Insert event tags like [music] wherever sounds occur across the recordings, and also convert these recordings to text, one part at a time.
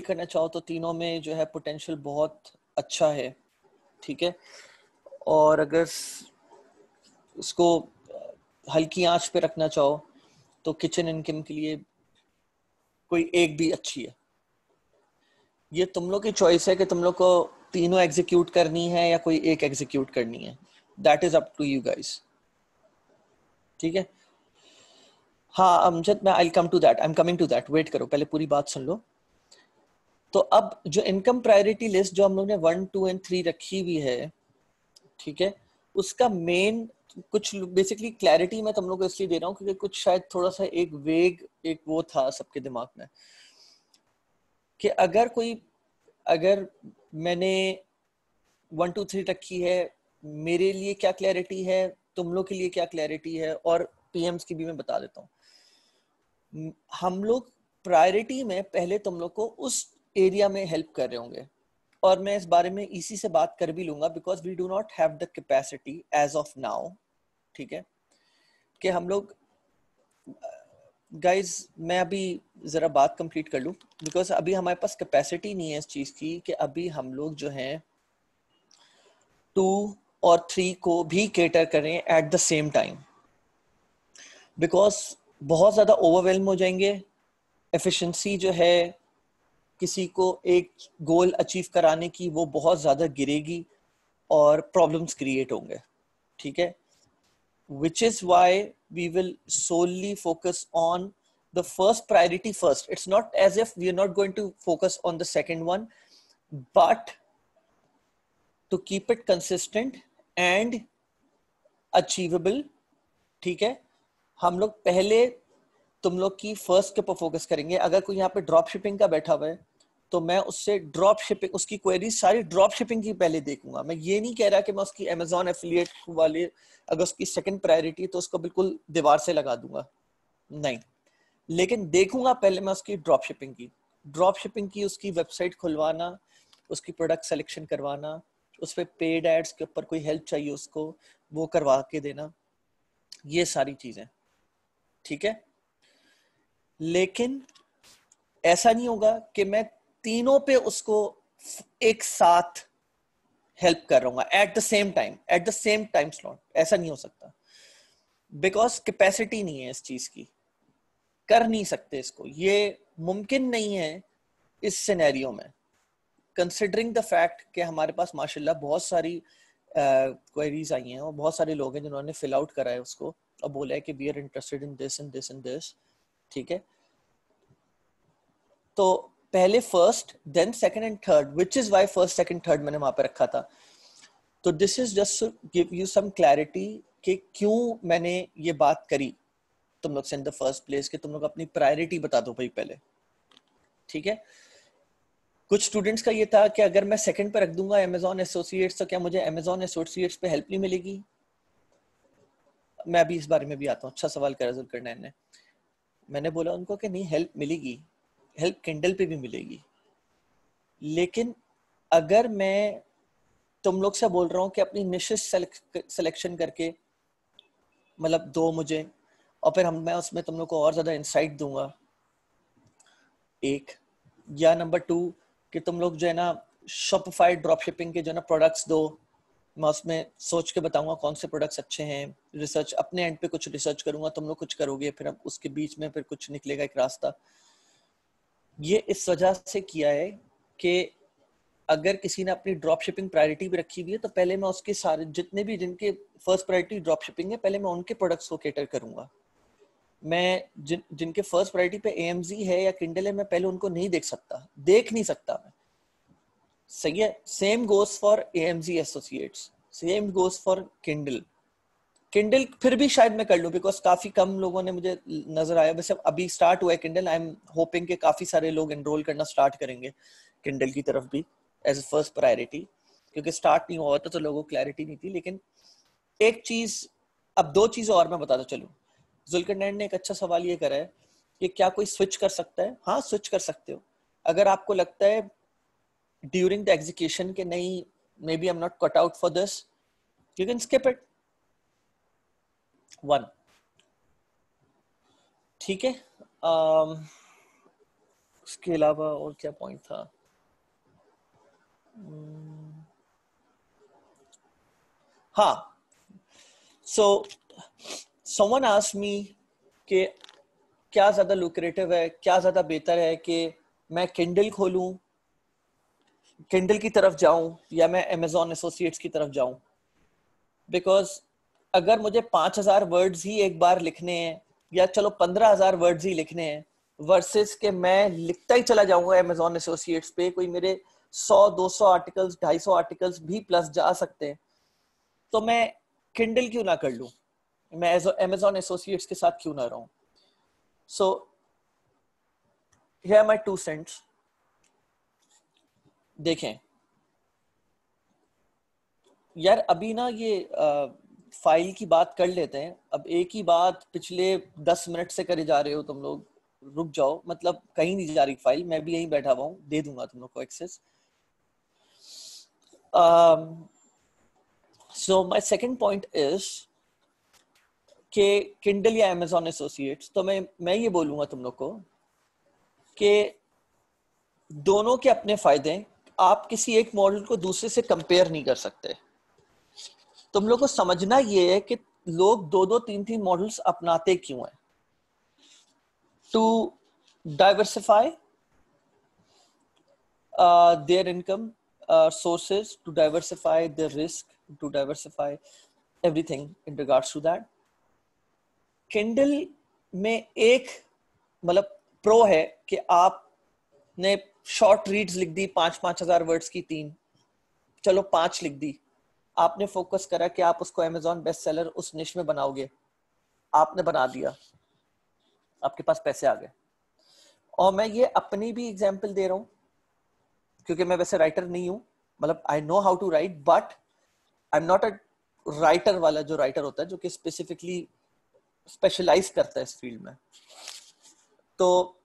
करना चाहो तो तीनों में जो है पोटेंशियल बहुत अच्छा है, ठीक है? और अगर उसको हल्की आँच पे रखना चाहो तो किचन इनकम के लिए कोई एक भी अच्छी है। ये तुम लोग की चॉइस है कि तुम लोग को तीनों एग्जीक्यूट करनी है या कोई एक एग्जीक्यूट करनी है। That is up to you guys ठीक है? हाँ अमजद मैं I come to that I am coming to that wait करो, पहले पूरी बात सुन लो। तो अब जो इनकम प्रायोरिटी लिस्ट जो हम लोग ने वन टू एंड थ्री रखी हुई है, ठीक है, उसका मेन कुछ बेसिकली क्लैरिटी मैं तुम लोग को इसलिए दे रहा हूँ क्योंकि कुछ शायद थोड़ा सा एक वेग एक वो था सबके दिमाग में, कि अगर कोई, अगर मैंने वन टू थ्री रखी है, मेरे लिए क्या क्लैरिटी है, तुम लोग के लिए क्या क्लैरिटी है, और पीएम्स की भी मैं बता देता हूँ। हम लोग प्रायोरिटी में पहले तुम लोग को उस एरिया में हेल्प कर रहे होंगे। और मैं इस बारे में इसी से बात कर भी लूँगा because we do not have the capacity as of now ठीक है? कि हम लोग गाइज़ मैं अभी ज़रा बात कंप्लीट कर लूँ बिकॉज़ अभी हमारे पास कैपेसिटी नहीं है इस चीज़ की कि अभी हम लोग जो हैं टू और थ्री को भी केटर करें at the same time because बहुत ज़्यादा ओवरवेलम हो जाएँगे एफिशिएंसी जो है किसी को एक गोल अचीव कराने की वो बहुत ज़्यादा गिरेगी और प्रॉब्लम्स क्रिएट होंगे, ठीक है? Which is why we will solely focus on the first priority first it's not as if we are not going to focus on the second one but to keep it consistent and achievable ठीक है? हम लोग पहले तुम लोग की first के ऊपर फोकस करेंगे। अगर कोई यहाँ पे ड्रॉप शिपिंग का बैठा हुआ है तो मैं उससे ड्रॉप शिपिंग उसकी क्वेरी सारी ड्रॉप शिपिंग की पहले देखूँगा। मैं ये नहीं कह रहा कि मैं उसकी अमेजोन एफिलिएट वाले, अगर उसकी सेकंड प्रायोरिटी तो उसको बिल्कुल दीवार से लगा दूँगा। नहीं। लेकिन देखूँगा पहले मैं उसकी ड्रॉप शिपिंग की। ड्रॉप शिपिंग की उसकी वेबसाइट खुलवाना, उसकी प्रोडक्ट सिलेक्शन करवाना, उस पर पेड एड्स के ऊपर कोई हेल्प चाहिए उसको, वो करवा के देना। ये सारी चीज़ें। ठीक है? लेकिन ऐसा नहीं होगा कि मैं तीनों पे उसको एक साथ हेल्प कर रहा हूँ। At the same time at the same time slot ऐसा नहीं हो सकता। बिकॉज़ कैपेसिटी नहीं है इस चीज़ की। कर नहीं सकते इसको। ये मुमकिन नहीं है इस सिनेरियो में। कंसिडरिंग द फैक्ट कि हमारे पास माशाल्लाह बहुत सारी क्वेरीज आई हैं और बहुत सारे लोग हैं जिन्होंने फिल आउट करा है उसको। और बोला है कि we are interested in this in this in this ठीक है? तो पहले first then second and third which is why first second third मैंने वहाँ पे रखा था। तो this is just give you some clarity कि क्यों मैंने ये बात करी। तुम लोग से इन द फ़र्स्ट प्लेस कि तुम लोग अपनी प्रायोरिटी बता दो भाई पहले। ठीक है? कुछ स्टूडेंट्स का ये था कि अगर मैं सेकंड पे रख दूँगा अमेजोन एसोसिएट्स तो क्या मुझे अमेजोन एसोसिएट्स पे हेल्प नहीं मिलेगी? मैं अभी इस बारे में भी आता हूँ। अच्छा सवाल करा करना ने मैंने बोला उनको कि नहीं हेल्प मिलेगी। हेल्प किंडल पे भी मिलेगी। लेकिन अगर मैं तुम लोग से बोल रहा हूँ कि अपनी निश्चित सिलेक्शन करके मतलब दो मुझे, और फिर हम, मैं उसमें तुम लोग को और ज़्यादा इंसाइट दूँगा। एक, या नंबर टू कि तुम लोग जो है ना शॉपिफाइड ड्रॉप शिपिंग के जो है ना प्रोडक्ट्स दो। मैं उसमें सोच के बताऊँगा कौन से प्रोडक्ट्स अच्छे हैं। रिसर्च अपने एंड पे कुछ रिसर्च करूँगा, तुम लोग कुछ करोगे, फिर अब उसके बीच में फिर कुछ निकलेगा एक रास्ता। ये इस वजह से किया है कि अगर किसी ने अपनी ड्रॉप शिपिंग प्रायोरिटी भी रखी हुई है तो पहले मैं उसके सारे, जितने भी जिनके फ़र्स्ट प्रायोरिटी ड्रॉप शिपिंग है, पहले मैं उनके प्रोडक्ट्स को केटर करूँगा। मैं जिन, जिनके फ़र्स्ट प्रायोरिटी पे एएमजी है या किंडल है, मैं पहले उनको नहीं देख सकता। देख नहीं सकता मैं। सही है? Same goes for A M AMG associates same goes for Kindle Kindle फिर भी शायद मैं कर लूँ बिकॉज़ काफ़ी कम लोगों ने मुझे नज़र आया। वैसे अभी स्टार्ट हुआ है किंडल आई एम होपिंग काफ़ी सारे लोग एनरोल करना स्टार्ट करेंगे किंडल की तरफ़ भी एज ए फ़र्स्ट प्रायोरिटी क्योंकि स्टार्ट नहीं हुआ था तो लोगों को क्लैरिटी नहीं थी। लेकिन एक चीज़, अब दो चीज़ें और मैं बताता चलूँ। जुलकर ने एक अच्छा सवाल ये करा है कि क्या कोई स्विच कर सकता है? हाँ स्विच कर सकते हो। अगर आपको लगता है ड्यूरिंग द एग्जीक्यूशन के नहीं be am not cut out for this you can skip it one ठीक है? Um, उसके अलावा और क्या पॉइंट था? Hmm. हाँ. सो समवन आस्क मी कि क्या ज़्यादा लुक्रेटिव है क्या ज़्यादा बेहतर है कि मैं किंडल खोलूं किंडल की तरफ़ जाऊँ या मैं अमेजोन एसोसिएट्स की तरफ़ जाऊँ? बिकॉज़ अगर मुझे पाँच हज़ार वर्ड्स ही एक बार लिखने हैं, या चलो पंद्रह हज़ार वर्ड्स ही लिखने हैं वर्सेस के मैं लिखता ही चला जाऊँगा अमेजोन एसोसिएट्स पे, कोई मेरे सौ, दो सौ आर्टिकल्स ढाई सौ आर्टिकल्स भी प्लस जा सकते हैं तो मैं किंडल क्यों ना कर लू? मैं अमेजोन एसोसिएट्स के साथ क्यों ना रहूँ? सो माय टू सेंट्स देखें। यार अभी ना ये आ, फ़ाइल की बात कर लेते हैं। अब एक ही बात पिछले दस मिनट से करे जा रहे हो तुम लोग। रुक जाओ। मतलब कहीं नहीं जा रही फ़ाइल मैं भी यहीं बैठा हुआ दे दूँगा तुम लोग को access so my second point is के किंडल या अमेजोन एसोसिएट्स तो मैं मैं ये बोलूँगा तुम लोग को कि दोनों के अपने फ़ायदे आप किसी एक मॉडल को दूसरे से कंपेयर नहीं कर सकते। तुम लोग को समझना ये है कि लोग दो दो तीन तीन मॉडल्स अपनाते क्यों हैं? To diversify their income sources to diversify their risk to diversify everything in regards to that Kindle में एक मतलब प्रो है कि आपने शॉर्ट रीड्स लिख दी, पाँच पाँच हज़ार वर्ड्स की तीन। चलो पाँच लिख दी। आपने फोकस करा कि आप उसको अमेजोन बेस्ट सेलर उस निश में बनाओगे। आपने बना दिया। आपके पास पैसे आ गए। और मैं ये अपनी भी एग्ज़ाम्पल दे रहा हूँ, क्योंकि मैं वैसे राइटर नहीं हूँ। मतलब I know how to write but I am not a writer वाला जो राइटर होता है, जो कि स्पेसिफिकली स्पेशलाइज करता है इस फ़ील्ड में। तो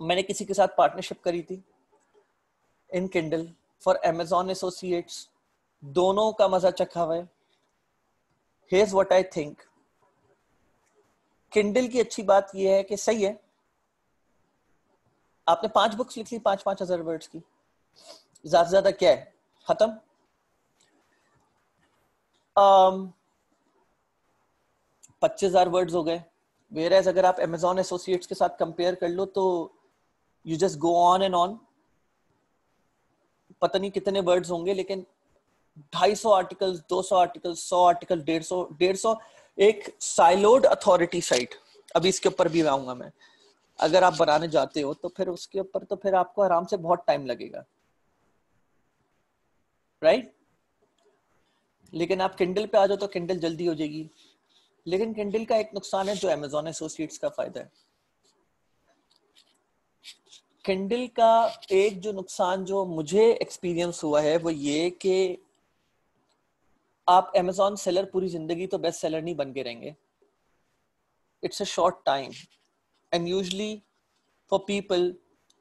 मैंने किसी के साथ पार्टनरशिप करी थी in Kindle for Amazon associates दोनों का मज़ा चखा हुआ है। Has what I think Kindle की अच्छी बात यह है कि सही है। आपने पाँच बुक्स लिख ली पाँच पाँच हज़ार वर्ड्स की। ज़्यादा से ज़्यादा क्या है? खत्म। Um, पच्चीस हज़ार वर्ड्स हो गए। वेर एज अगर आप एमेजॉन एसोसिएट्स के साथ कंपेयर कर लो तो you just go on and on पता नहीं कितने वर्ड्स होंगे, लेकिन 250 आर्टिकल्स 200 आर्टिकल्स 100 आर्टिकल 150 150 एक साइलोड अथॉरिटी साइट अभी इसके ऊपर भी आऊँगा मैं। अगर आप बनाने जाते हो तो फिर उसके ऊपर तो फिर आपको आराम से बहुत टाइम लगेगा। Right right? लेकिन आप किंडल पे आ जाओ तो किंडल जल्दी हो जाएगी। लेकिन किंडल का एक नुकसान है जो अमेजोन एसोसिएट्स का फ़ायदा है। किंडल का एक जो नुकसान जो मुझे एक्सपीरियंस हुआ है, वो ये कि आप अमेजोन सेलर पूरी ज़िंदगी तो बेस्ट सेलर नहीं बन के रहेंगे। It's a short time and usually for people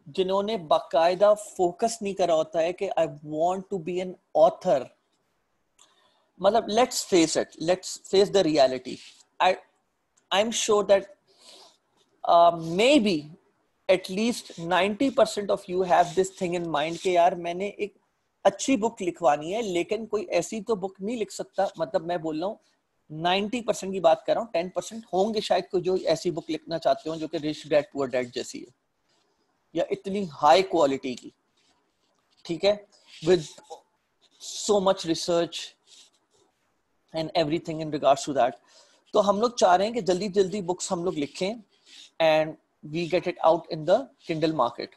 जिन्होंने बाकायदा फोकस नहीं करा होता है कि I want to be an author मतलब let's face it let's face the reality I I am sure that maybe at least ninety percent of you have this thing in mind के यार मैंने एक अच्छी बुक लिखवानी है, लेकिन कोई ऐसी तो बुक नहीं लिख सकता। मतलब मैं बोल रहा हूँ नाइनटी परसेंट की बात कर रहा हूँ टेन परसेंट होंगे शायद कोई जो ऐसी बुक लिखना चाहते हो जो कि रिच डैड पुअर डैड जैसी है, या इतनी हाई क्वालिटी की। ठीक है? With so much research and everything in regards to that तो हम लोग चाह रहे हैं कि जल्दी जल्दी बुक्स हम लोग लिखें and we get it out in the Kindle market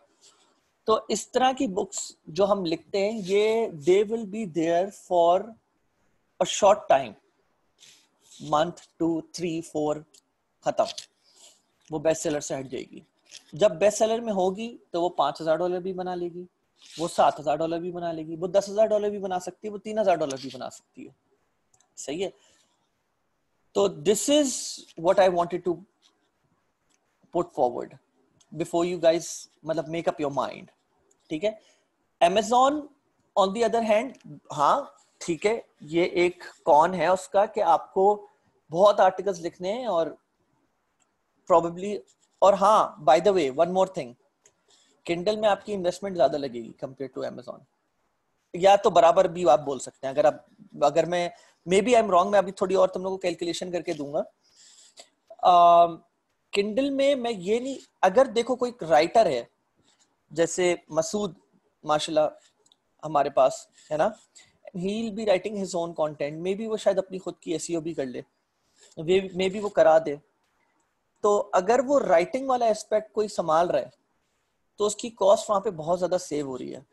तो इस तरह की बुक्स जो हम लिखते हैं, ये they will be there for a short time month two three four खत्म। वो बेस्ट सेलर से हट जाएगी। जब बेस्ट सेलर में होगी तो वो पाँच हज़ार डॉलर भी बना लेगी, वो सात हज़ार डॉलर भी बना लेगी, वो दस हज़ार डॉलर भी बना सकती है, वो तीन हज़ार डॉलर भी बना सकती है। सही है? तो this is what I wanted to put forward before you guys मतलब मेक अप योर माइंड ठीक है? Amazon on the other hand हाँ ठीक है, ये एक कौन है उसका कि आपको बहुत आर्टिकल्स लिखने हैं और प्रोबेबली और हाँ by the way one more thing Kindle में आपकी इन्वेस्टमेंट ज़्यादा लगेगी कंपेयर टू अमेजोन या तो बराबर भी आप बोल सकते हैं, अगर आप, अगर मैं maybe I am wrong मैं अभी थोड़ी और तुम लोगों को कैलकुलेशन करके दूँगा। किंडल में मैं ये नहीं, अगर देखो कोई राइटर है, जैसे मसूद, माशाल्लाह, हमारे पास, है ना? He be writing his own content maybe वो शायद अपनी खुद की एसईओ भी कर ले। मे बी वो करा दे। तो अगर वो राइटिंग वाला एस्पेक्ट कोई संभाल रहा है तो उसकी कॉस्ट वहाँ पे बहुत ज़्यादा सेव हो रही है।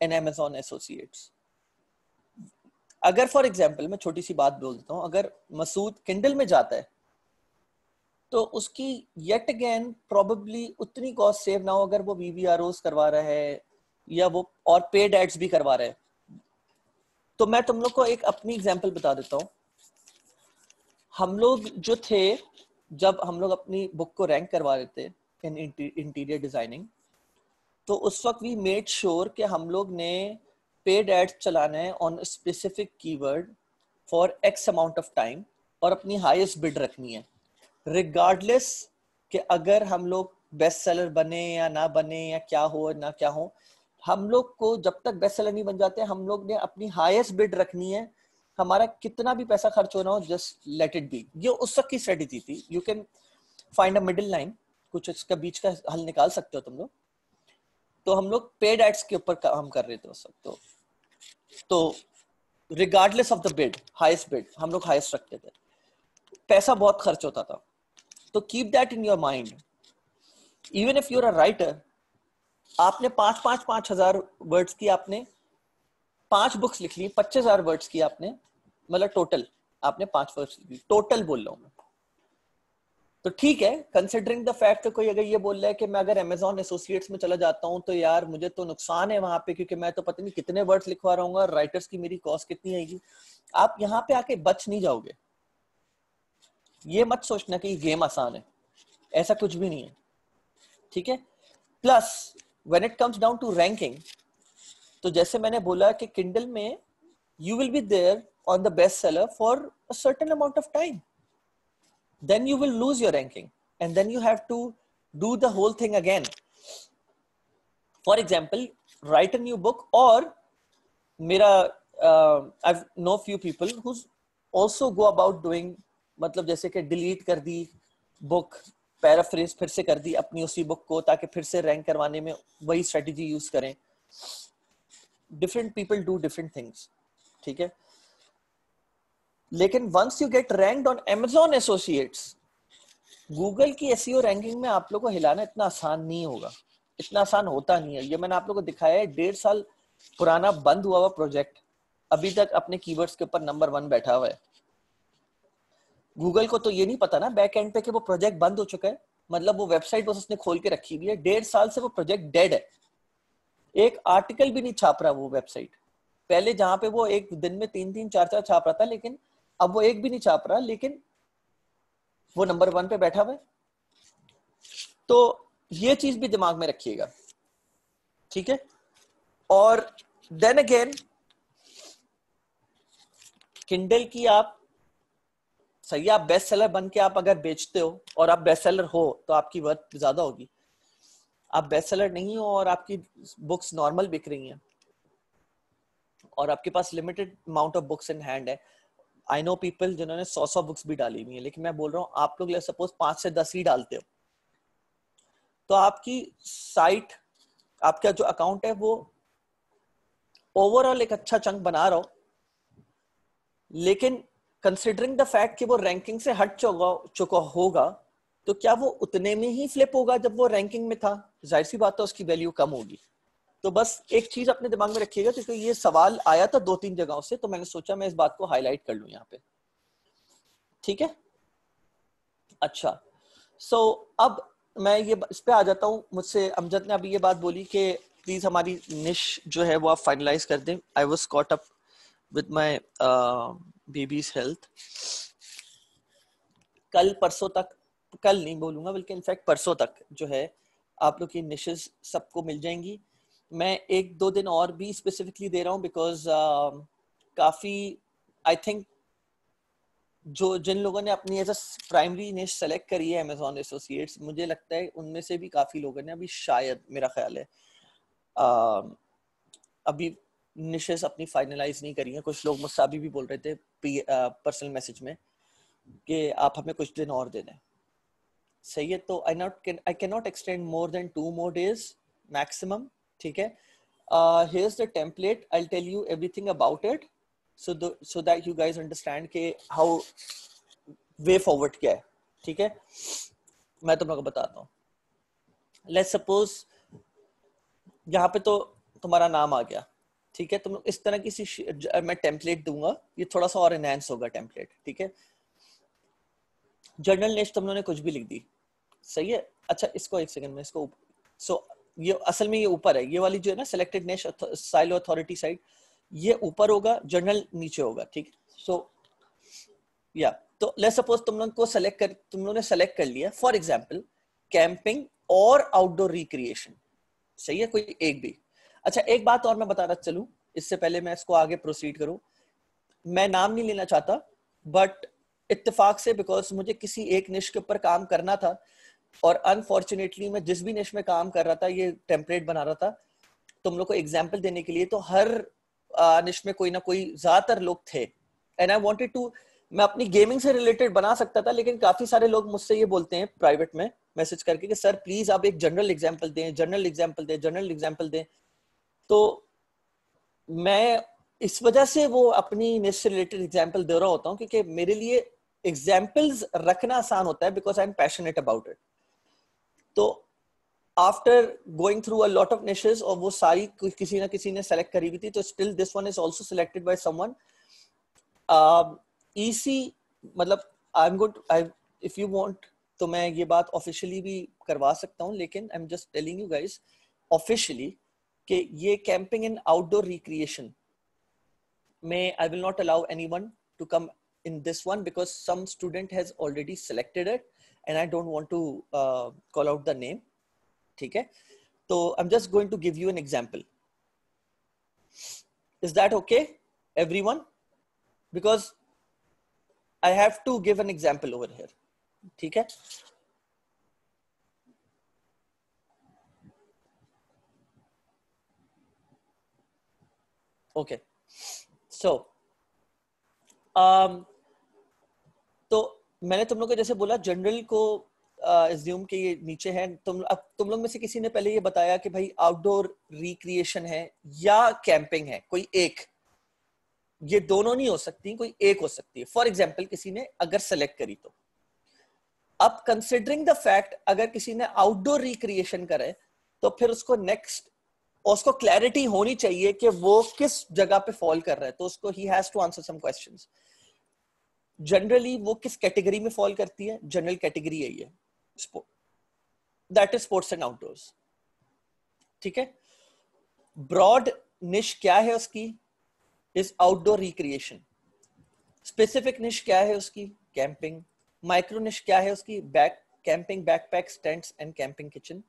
इन एमेजोन एसोसिएट्स अगर फॉर एग्ज़ाम्पल मैं छोटी सी बात बोल देता हूँ, अगर मसूद किंडल में जाता है तो उसकी येट अगेन प्रोबेबली उतनी कॉस्ट सेव ना हो अगर वो वीवीआर करवा रहा है या वो और पेड एड्स भी करवा रहे है। तो मैं तुम लोग को एक अपनी एग्जांपल बता देता हूँ। हम लोग जो थे, जब हम लोग अपनी बुक को रैंक करवा रहे थे इन इंटीरियर डिज़ाइनिंग तो उस वक्त वी मेड श्योर कि हम लोग ने पेड एड्स चलाना है on specific keyword for X amount of time और अपनी हाईएस्ट बिड रखनी है। रिगार्डलेस कि अगर हम लोग बेस्ट सेलर बने या ना बने या क्या हो ना क्या हो, हम लोग को जब तक बेस्ट सेलर नहीं बन जाते, हम लोग ने अपनी हाईएस्ट बिड रखनी है। हमारा कितना भी पैसा खर्च हो रहा हो जस्ट लेट इट बी ये उस वक्त की स्ट्रेटेजी थी। You can find a middle line कुछ इसका बीच का हल निकाल सकते हो तुम लोग। तो हम लोग पेड एड्स के ऊपर काम कर रहे थे उस वक्त। तो regardless of the bid highest bid हम लोग हाईएस्ट रखते थे। पैसा बहुत खर्च होता था। तो keep that in your mind even if you're a writer आपने पाँच पाँच पाँच हज़ार वर्ड्स की आपने, पाँच बुक्स लिख ली, पच्चीस हज़ार वर्ड्स की आपने मतलब टोटल आपने पाँच वर्ड्स लिख ली। टोटल बोल रहा हूँ मैं। तो ठीक है कंसिडरिंग द फैक्ट कोई अगर ये बोल रहा है कि मैं अगर अमेजोन एसोसिएट्स में चला जाता हूँ तो यार मुझे तो नुकसान है वहाँ पे, क्योंकि मैं तो पता नहीं कितने वर्ड्स लिखवा रहा हूँ राइटर्स की मेरी कॉस्ट कितनी आएगी। आप यहाँ पे आके बच नहीं जाओगे। ये मत सोचना कि गेम आसान है। ऐसा कुछ भी नहीं है। ठीक है? Plus when it comes down to ranking तो जैसे मैंने बोला कि किंडल में you will be there on the best seller for a certain amount of time then you will lose your ranking and then you have to do the whole thing again for example write a new book और मेरा I know few people who also go about doing मतलब जैसे कि delete कर दी book paraphrase फिर से कर दी अपनी उसी बुक को ताकि फिर से रैंक करवाने में वही स्ट्रेटेजी यूज़ करें। Different people do different things ठीक है? लेकिन once you get ranked on Amazon associates Google की एसईओ रैंकिंग e में आप लोग को हिलाना इतना आसान नहीं होगा। इतना आसान होता नहीं है। ये मैंने आप लोग को दिखाया है, डेढ़ साल पुराना बंद हुआ हुआ प्रोजेक्ट अभी तक अपने कीवर्ड्स के ऊपर नंबर वन बैठा हुआ है। गूगल को तो ये नहीं पता ना बैक एंड पे कि वो प्रोजेक्ट बंद हो चुका है। मतलब वो वेबसाइट बस उसने खोल के रखी हुई है। डेढ़ साल से वो प्रोजेक्ट डेड है। एक आर्टिकल भी नहीं छाप रहा वो वेबसाइट पहले जहाँ पे वो एक दिन में तीन तीन, चार चार छाप रहा था, लेकिन अब वो एक भी नहीं छाप रहा, लेकिन वो नंबर वन पे बैठा हुआ तो ये चीज़ भी दिमाग में रखिएगा। ठीक है? और देन अगेन किंडल की आप सही आप बेस्ट सेलर बन के आप अगर बेचते हो और आप बेस्ट सेलर हो तो आपकी वर्थ ज़्यादा होगी। आप बेस्ट सेलर नहीं हो और आपकी बुक्स नॉर्मल बिक रही हैं। और आपके पास limited amount of books in hand है। आई नो पीपल जिन्होंने सौ सौ बुक्स भी डाली हुई है, लेकिन मैं बोल रहा हूँ, आप लोग सपोज़ पाँच से दस ही डालते हो। तो आपकी साइट आपका जो अकाउंट है, वो ओवरऑल एक अच्छा चंक बना रहा हो। लेकिन कंसिडरिंग द फैक्ट कि वो रैंकिंग से हट चुका चुका होगा तो क्या वो उतने में ही फ्लिप होगा जब वो रैंकिंग में था? ज़ाहिर सी बात है उसकी वैल्यू कम होगी। तो बस एक चीज़ अपने दिमाग में रखिएगा क्योंकि ये सवाल आया था दो तीन जगहों से तो मैंने सोचा मैं इस बात को हाईलाइट कर लू यहाँ पे। ठीक है? अच्छा। सो so, अब मैं ये इस पे आ जाता हूँ। मुझसे अमजद ने अभी ये बात बोली कि प्लीज़ हमारी निश जो है वो आप फाइनलाइज कर दें। I was caught up with my baby's health कल परसों तक कल नहीं बोलूँगा बल्कि इनफैक्ट परसों तक जो है आप लोग की निशेज सबको मिल जाएँगी। मैं एक दो दिन और भी स्पेसिफिकली दे रहा हूँ बिकॉज़ uh, काफ़ी आई थिंक जो जिन लोगों ने अपनी as a primary niche select करी है अमेजोन एसोसिएट्स मुझे लगता है उनमें से भी काफ़ी लोगों ने अभी शायद मेरा ख्याल है आ, अभी निशेस अपनी फाइनलाइज नहीं करी है। कुछ लोग मुझसे अभी भी बोल रहे थे पर्सनल मैसेज में कि आप हमें कुछ दिन और दे दें सही है तो I not I can not extend more than two more days maximum ठीक है? the template, i'll tell you everything about it, so the, so that you guys के हाउ वे फॉरवर्ड क्या है, ठीक है? मैं तुम लोग को बताता हूँ। लेट्स सपोज़ यहाँ पे तो तुम्हारा नाम आ गया। ठीक है तुम इस तरह की मैं टेम्पलेट दूँगा। ये थोड़ा सा और एनहेंस होगा टेम्पलेट ठीक है? जर्नल नेश तुम लोगों ने कुछ भी लिख दी। सही है? अच्छा इसको एक सेकंड में इसको सो so, ये असल में ये ऊपर है। ये वाली जो है ना selected niche silo authority site ये ऊपर होगा जर्नल नीचे होगा ठीक सो या तो लेट सपोज़ तुम लोग को सेलेक्ट कर तुम लोगों ने सेलेक्ट कर लिया। फॉर एग्जांपल कैंपिंग और आउटडोर रिक्रिएशन सही है? कोई एक भी। अच्छा एक बात और मैं बताना चलूँ, इससे पहले मैं इसको आगे प्रोसीड करूँ। मैं नाम नहीं लेना चाहता बट इत्तेफाक से बिकॉज़ मुझे किसी एक निश के ऊपर काम करना था, और अनफॉर्चुनेटली मैं जिस भी निश में काम कर रहा था, ये टेम्पलेट बना रहा था, तुम लोग को एग्ज़ाम्पल देने के लिए तो हर निश में कोई ना कोई ज़्यादातर लोग थे। एंड आई वॉन्टेड टू मैं अपनी गेमिंग से रिलेटेड बना सकता था, लेकिन काफ़ी सारे लोग मुझसे ये बोलते हैं प्राइवेट में मैसेज करके कि सर प्लीज़ आप एक जनरल एग्ज़ाम्पल दें जनरल एग्ज़ाम्पल दें जनरल एग्ज़ाम्पल दें। तो मैं इस वजह से वो अपनी निश से रिलेटेड एग्ज़ाम्पल दे रहा होता हूँ क्योंकि मेरे लिए एग्जाम्पल्स रखना आसान होता है because I am passionate about it तो after going through a lot of niches और वो सारी किसी ना किसी ने सेलेक्ट करी हुई थी तो still this one is also selected by someone EC मतलब I am good I if you want तो मैं ये बात ऑफिशियली भी करवा सकता हूँ, लेकिन I am just telling you guys officially कि ये कैंपिंग इन आउटडोर रिक्रिएशन में I will not allow anyone to come in this one because some student has already selected it and I don't want to uh, call out the name. Okay. So I'm just going to give you an example. Is that okay, everyone? Because I have to give an example over here. Okay. Okay. So um, तो मैंने तुम लोग को जैसे बोला general को assume के ये नीचे है। तुम अब तुम लोग में से किसी ने पहले ये बताया कि भाई आउटडोर रिक्रिएशन है या कैंपिंग है कोई एक। ये दोनों नहीं हो सकती कोई एक हो सकती है। फॉर एग्ज़ाम्पल किसी ने अगर सेलेक्ट करी तो। अब कंसिडरिंग द फैक्ट अगर किसी ने आउटडोर रिक्रिएशन करे तो फिर उसको नेक्स्ट उसको क्लैरिटी होनी चाहिए कि वो किस जगह पे फॉल कर रहा है तो उसको ही has to answer some questions generally वो किस कैटेगरी में फॉल करती है? जनरल कैटेगरी है. ये that is sports and outdoors ठीक है? ब्रॉड निश क्या है उसकी? Is outdoor recreation specific niche क्या है उसकी? कैंपिंग माइक्रो निश क्या है उसकी? Back camping backpack tents and camping kitchen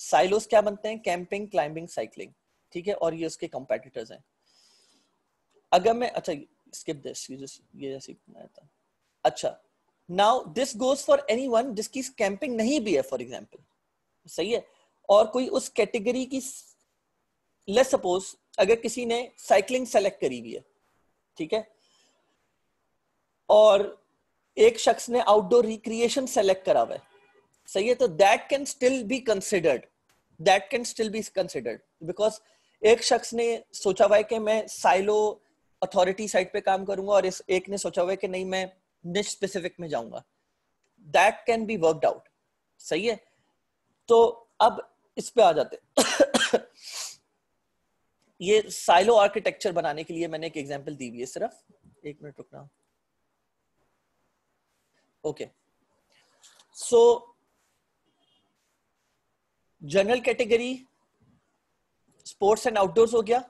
silos क्या बनते हैं? कैंपिंग क्लाइंबिंग साइकिलिंग ठीक है? और ये उसके कंपेटिटर्स हैं। अगर मैं अच्छा this. You ये जैसे था अच्छा। Now this goes for anyone जिसकी कैंपिंग नहीं भी है फॉर एग्ज़ाम्पल सही है? और कोई उस कैटेगरी की लेट सपोज़ अगर किसी ने साइकिलिंग सेलेक्ट करी हुई है। ठीक है? और एक शख्स ने आउटडोर रिक्रिएशन सेलेक्ट करा हुआ है। सही है? तो that can still be considered that can still be considered because एक शख्स ने सोचा हुआ है कि मैं साइलो अथॉरिटी साइड पे काम करूँगा और इस एक ने सोचा हुआ है कि नहीं, मैं निश स्पेसिफिक में जाऊँगा। That can be worked out सही है? तो अब इस पे आ जाते [coughs] ये साइलो आर्किटेक्चर बनाने के लिए मैंने एक एग्जांपल दी हुई है सिर्फ़। एक मिनट रुकना। Okay so general category sports and outdoors हो गया।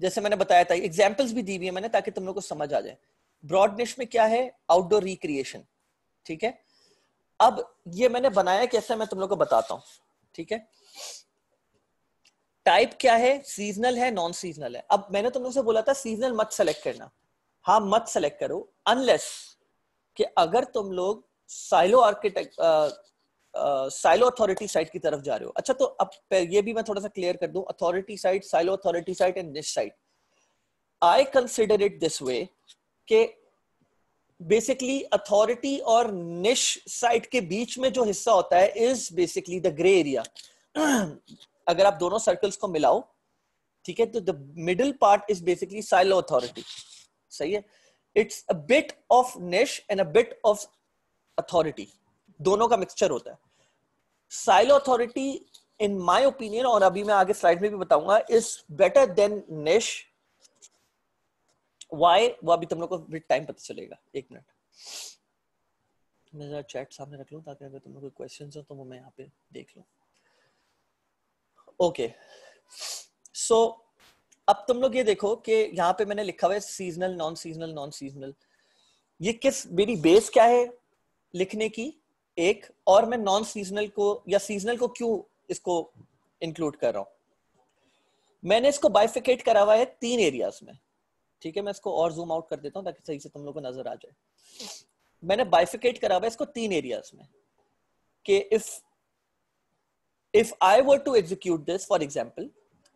जैसे मैंने बताया था एग्जाम्पल्स भी दी हुई है मैंने ताकि तुम लोग को समझ आ जाए। ब्रॉडनिश में क्या है? आउटडोर रिक्रिएशन ठीक है? अब ये मैंने बनाया कैसे मैं तुम लोग को बताता हूँ, ठीक है? टाइप क्या है? सीजनल है नॉन सीजनल है। अब मैंने तुम लोग से बोला था सीजनल मत सेलेक्ट करना। हाँ मत सेलेक्ट करो अनलेस कि अगर तुम लोग silo architect silo authority site की तरफ़ जा रहे हो। अच्छा तो अब ये भी मैं थोड़ा सा क्लियर कर दूँ। Authority site, silo authority site and niche site. I consider it this way कि बेसिकली अथॉरिटी और निश साइट के बीच में जो हिस्सा होता है is basically the grey area अगर आप दोनों सर्कल्स को मिलाओ, ठीक है तो the middle part is basically silo authority. सही है? It's a bit of niche and a bit of authority दोनों का मिक्सचर होता है। Silo authority in my opinion और अभी मैं आगे स्लाइड में भी बताऊँगा is better than niche why वो अभी तुम लोग को टाइम पता चलेगा। एक मिनट मैं जरा चैट सामने रख लूँ ताकि अगर तुम लोग कोई क्वेश्चन हो तो वो मैं यहाँ पे देख लूँ। ओके सो अब तुम लोग ये देखो कि यहाँ पे मैंने लिखा हुआ है seasonal non seasonal non seasonal ये किस, मेरी बेस क्या है लिखने की? एक, और मैं नॉन सीजनल को, या सीजनल को क्यों इसको इंक्लूड कर रहा हूँ? मैंने इसको बाइफिकेट करा हुआ है तीन एरियाज़ में। ठीक है, मैं इसको और जूम आउट कर देता हूँ ताकि सही से तुम लोग को नज़र आ जाए। मैंने बाइफिकेट करा हुआ है इसको तीन एरियाज़ में कि if if I were to execute this for example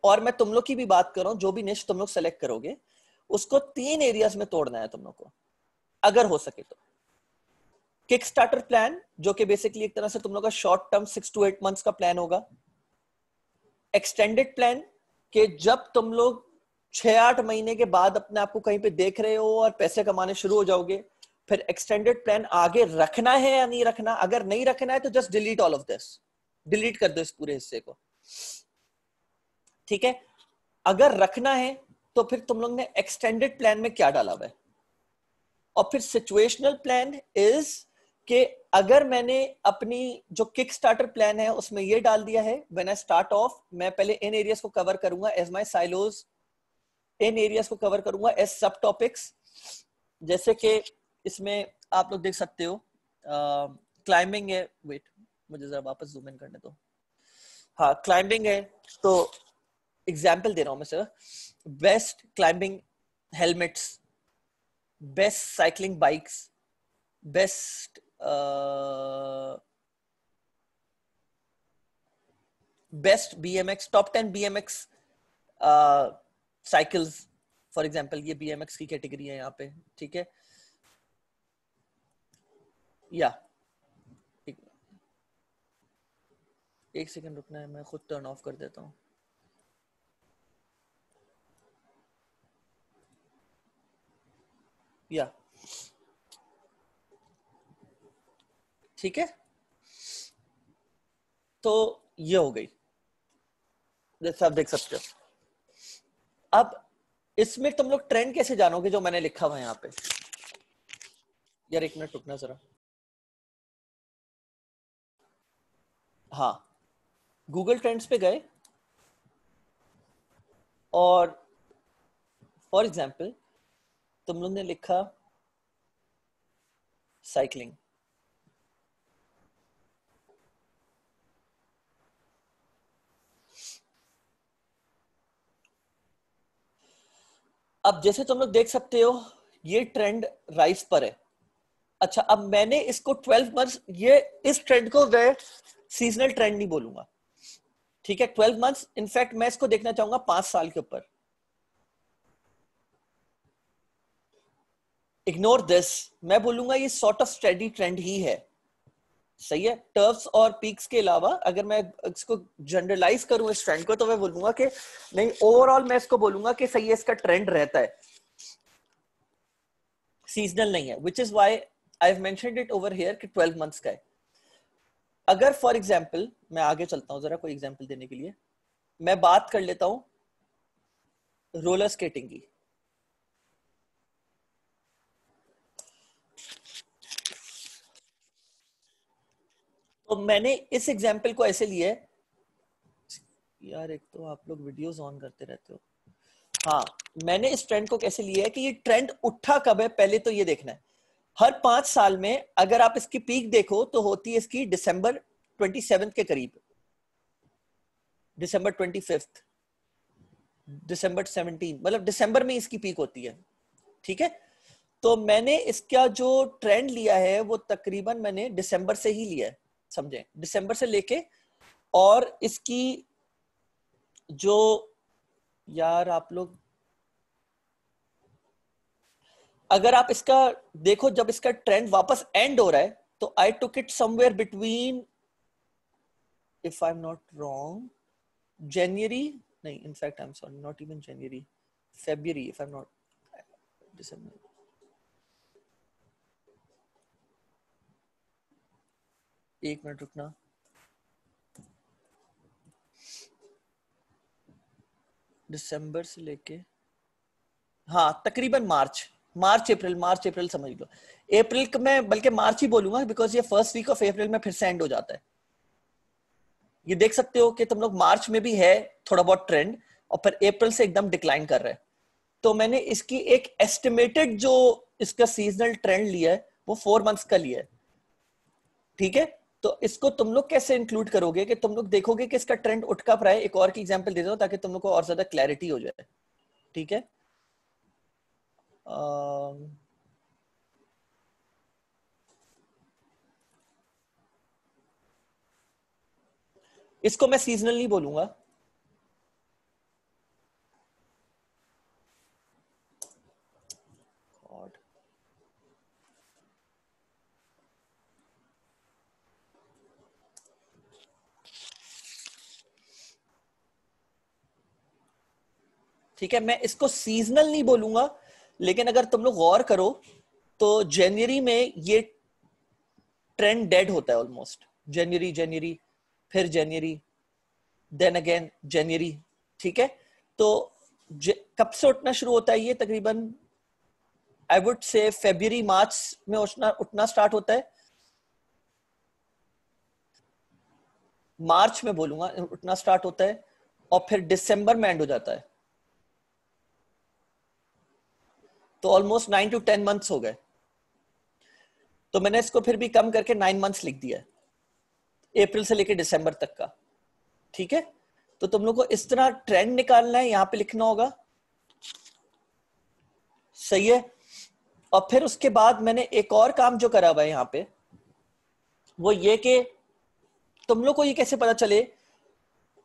और मैं तुम लोग की भी बात करूँ, जो भी निश तुम लोग सेलेक्ट करोगे, उसको तीन एरियाज़ में तोड़ना है तुम लोग को। अगर हो सके तो। किक स्टार्टर प्लान जो कि बेसिकली एक तरह से तुम लोग का short term six to eight months का प्लान होगा। एक्सटेंडेड प्लान कि जब तुम लोग छह आठ महीने के बाद अपने आप को कहीं पे देख रहे हो और पैसे कमाने शुरू हो जाओगे, फिर एक्सटेंडेड प्लान आगे रखना है या नहीं रखना? अगर नहीं रखना है तो just delete all of this delete कर दो इस पूरे हिस्से को। ठीक है? अगर रखना है तो फिर तुम लोग ने एक्सटेंडेड प्लान में क्या डाला हुआ है? और फिर सिचुएशनल प्लान इज़ कि अगर मैंने अपनी जो किक स्टार्टर प्लान है उसमें ये डाल दिया है व्हेन आई स्टार्ट ऑफ़ मैं पहले इन एरियाज़ को कवर करूँगा एज माय साइलोज इन एरियाज़ को कवर करूँगा एज सब टॉपिक्स जैसे कि इसमें आप लोग देख सकते हो क्लाइंबिंग uh, है वेट मुझे जरा वापस जूम इन करने दो। हाँ क्लाइंबिंग है तो एग्ज़ाम्पल दे रहा हूँ मैं sir best climbing helmets best cycling bikes best best BMX top ten BMX cycles for example ये बीएमएक्स की कैटेगरी है यहाँ पे ठीक है? या एक, एक सेकंड रुकना है मैं खुद टर्न ऑफ़ कर देता हूँ। या ठीक है? तो ये हो गई। जैसे आप देख सकते हो। अब इसमें तुम लोग ट्रेंड कैसे जानोगे जो मैंने लिखा हुआ है यहाँ पे? यार एक मिनट रुकना जरा। हाँ। गूगल ट्रेंड्स पे गए। और फॉर एग्ज़ाम्पल तुम लोग ने लिखा साइकिलिंग अब जैसे तुम लोग देख सकते हो, ये ट्रेंड राइस पर है। अच्छा अब मैंने इसको 12 मंथ्स ये इस ट्रेंड को मैं सीजनल ट्रेंड नहीं बोलूँगा। ठीक है 12 मंथ्स इनफैक्ट मैं इसको देखना चाहूँगा पाँच साल के ऊपर। इग्नोर दिस मैं बोलूँगा ये सॉर्ट ऑफ़ स्टडी ट्रेंड ही है। सही है टर्फ्स और पीक्स के अलावा अगर मैं इसको जनरलाइज करूँ इस ट्रेंड को तो मैं बोलूँगा कि नहीं ओवरऑल मैं इसको बोलूँगा कि सही है, इसका ट्रेंड रहता है। सीजनल नहीं है which is why I have it over here कि 12 मंथ्स का है। अगर फॉर एग्ज़ाम्पल मैं आगे चलता हूँ, जरा कोई एग्ज़ाम्पल देने के लिए, मैं बात कर लेता हूँ रोलर स्केटिंग की। तो मैंने इस एग्ज़ाम्पल को ऐसे लिया है। यार, एक तो आप लोग वीडियोस ऑन करते रहते हो। हाँ मैंने इस ट्रेंड को कैसे लिया है कि ये ट्रेंड उठा कब है? पहले तो ये देखना है। हर पाँच साल में अगर आप इसकी पीक देखो तो होती है इसकी दिसंबर ट्वेंटी के करीब। दिसंबर ट्वेंटी दिसंबर सेवनटीन मतलब दिसंबर में इसकी पीक होती है। ठीक है? तो मैंने इसका जो ट्रेंड लिया है, वो तकरीबन मैंने दिसंबर से ही लिया है। समझे? दिसंबर से लेके और इसकी जो यार आप लोग अगर आप इसका देखो, जब इसका ट्रेंड वापस एंड हो रहा है तो I took it somewhere between if I am not wrong January नहीं in fact I am sorry not even January February if I am not December एक मिनट रुकना। दिसंबर से लेके हाँ तकरीबन मार्च मार्च, अप्रैल मार्च, अप्रैल समझ लो। अप्रैल में बल्कि मार्च ही बोलूँगा बिकॉज़ ये फ़र्स्ट वीक ऑफ़ अप्रैल में फिर से एंड हो जाता है। ये देख सकते हो कि तुम लोग मार्च में भी है थोड़ा बहुत ट्रेंड और फिर अप्रैल से एकदम डिक्लाइन कर रहे हैं। तो मैंने इसकी एक एस्टिमेटेड जो इसका सीजनल ट्रेंड लिया है, वो फोर मंथ्स का लिया है। ठीक है? तो इसको तुम लोग कैसे इंक्लूड करोगे कि तुम लोग देखोगे कि इसका ट्रेंड उठ कब रहा है? एक और की एग्जांपल दे दो ताकि तुम लोग को और ज़्यादा क्लैरिटी हो जाए। ठीक है? इसको मैं सीजनल नहीं बोलूँगा। ठीक है, मैं इसको सीजनल नहीं बोलूँगा, लेकिन अगर तुम लोग गौर करो तो जनवरी में ये ट्रेंड डेड होता है ऑलमोस्ट जनवरी जनवरी, फिर जनवरी देन अगेन जनवरी, ठीक है? तो कब से उठना शुरू होता है ये तकरीबन? आई वुड से फेब्रुवरी मार्च में उठना उठना स्टार्ट होता है। मार्च में बोलूँगा, उठना स्टार्ट होता है, और फिर दिसंबर में एंड हो जाता है। तो almost nine to ten months हो गए। तो मैंने इसको फिर भी कम करके नाइन मंथ्स लिख दिया अप्रैल से लेकर दिसंबर तक का। ठीक है? तो तुम लोग को इस तरह ट्रेंड निकालना है, यहाँ पे लिखना होगा। सही है? और फिर उसके बाद मैंने एक और काम जो करा हुआ है यहाँ पे, वो ये कि तुम लोग को ये कैसे पता चले?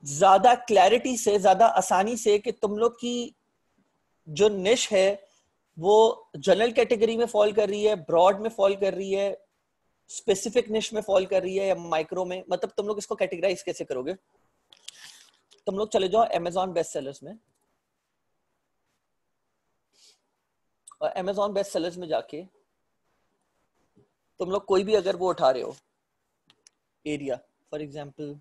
ज़्यादा क्लैरिटी से, ज़्यादा आसानी से कि तुम लोग की जो निश है वो जनरल कैटेगरी में फॉल कर रही है ब्रॉड में फॉल कर रही है स्पेसिफिक निश में फॉल कर रही है या माइक्रो में मतलब तुम लोग इसको कैटेगराइज कैसे करोगे? तुम लोग चले जाओ अमेजोन बेस्ट सेलर्स में और अमेजोन बेस्ट सेलर्स में जाके तुम लोग कोई भी अगर वो उठा रहे हो area for example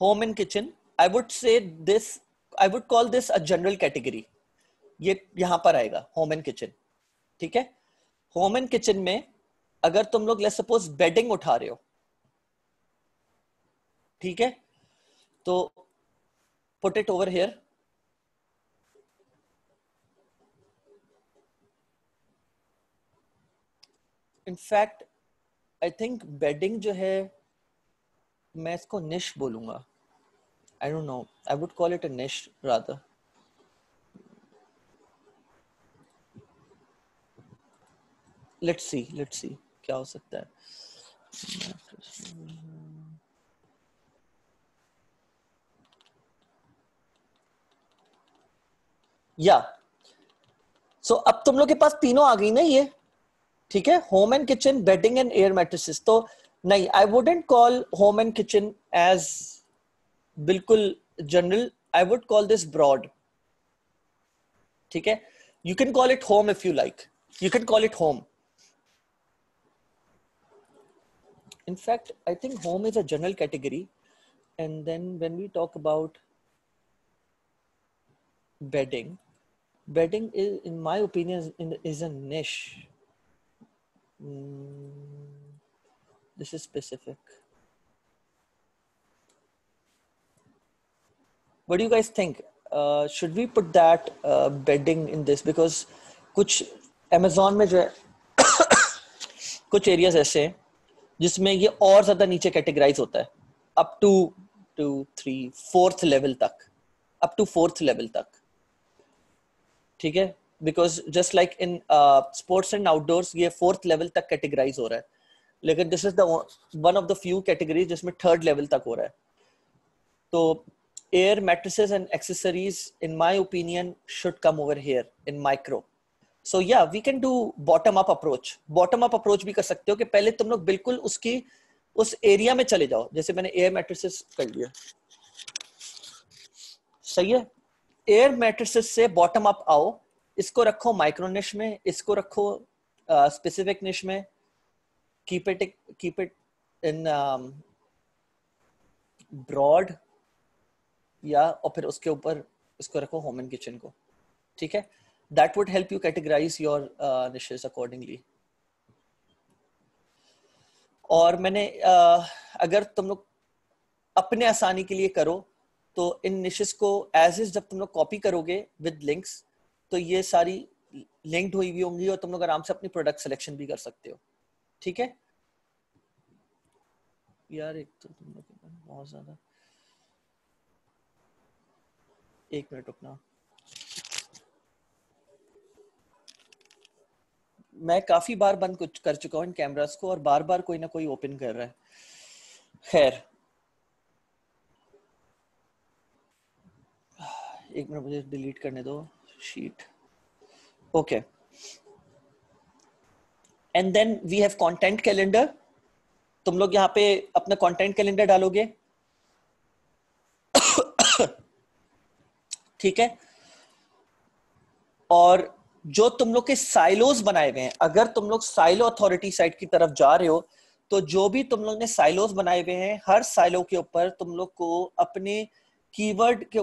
home and kitchen I would say this I would call this a general category ये यहाँ पर आएगा होम एंड किचन ठीक है? होम एंड किचन में अगर तुम लोग लेट सपोज़ बेडिंग उठा रहे हो, ठीक है? तो put it over here in fact I think bedding जो है, मैं इसको निश बोलूँगा। I don't know. I would call it a niche, rather. Let's see. Let's see. क्या हो सकता है या सो अब तुम लोग के पास तीनों आ गई ना ये ठीक है home and kitchen bedding and air mattresses तो नहीं I wouldn't call home and kitchen as बिल्कुल general I would call this broad ठीक है you can call it home if you like you can call it home in fact i think home is a general category and then when we talk about bedding bedding is in my opinion is, is a niche mm, this is specific What do you guys think? Uh, should we put that uh, bedding in this? Because कुछ Amazon में जो है [coughs] कुछ areas ऐसे हैं जिसमें ये और ज़्यादा नीचे कैटेगराइज होता है। Up to two three fourth level तक। अप टू फोर्थ लेवल तक। ठीक है? Because just like in sports and outdoors ये फोर्थ लेवल तक कैटेगराइज हो रहा है। लेकिन this is the one of the few categories जिसमें थर्ड लेवल तक हो रहा है। तो air mattresses and accessories in my opinion should come over here in micro so yeah we can do bottom up approach bottom up approach भी कर सकते हो कि पहले तुम लोग बिल्कुल उसकी उस एरिया में चले जाओ जैसे मैंने एयर मैट्रिसेस कर लिया सही है एयर मैट्रिसेस से बॉटम अप आओ इसको रखो माइक्रो निश में इसको रखो स्पेसिफिक uh, निश में keep it keep it in broad या और फिर उसके ऊपर इसको रखो होम एंड किचन को। ठीक है? That would help you categorise your niches accordingly और मैंने uh, अगर तुम लोग अपने आसानी के लिए करो तो इन निशेस को एज इज़ जब तुम लोग कॉपी करोगे विद लिंक्स तो ये सारी लिंक्ड हुई भी होंगी और तुम लोग आराम से अपनी प्रोडक्ट सिलेक्शन भी कर सकते हो। ठीक है? यार एक तो तुम लोग बहुत ज़्यादा एक मिनट रुकना। मैं काफ़ी बार बंद कुछ कर चुका हूँ इन कैमरास को और बार बार कोई ना कोई ओपन कर रहा है। खैर। एक मिनट, मुझे डिलीट करने दो। Sheet okay and then we have content calendar तुम लोग यहाँ पे अपना कंटेंट कैलेंडर डालोगे? ठीक है? और जो तुम लोग के साइलोस बनाए हुए हैं, अगर तुम लोग साइलो अथॉरिटी साइड की तरफ़ जा रहे हो तो जो भी तुम लोग ने साइलोस बनाए हुए हैं, हर साइलो के ऊपर तुम लोग को अपने कीवर्ड के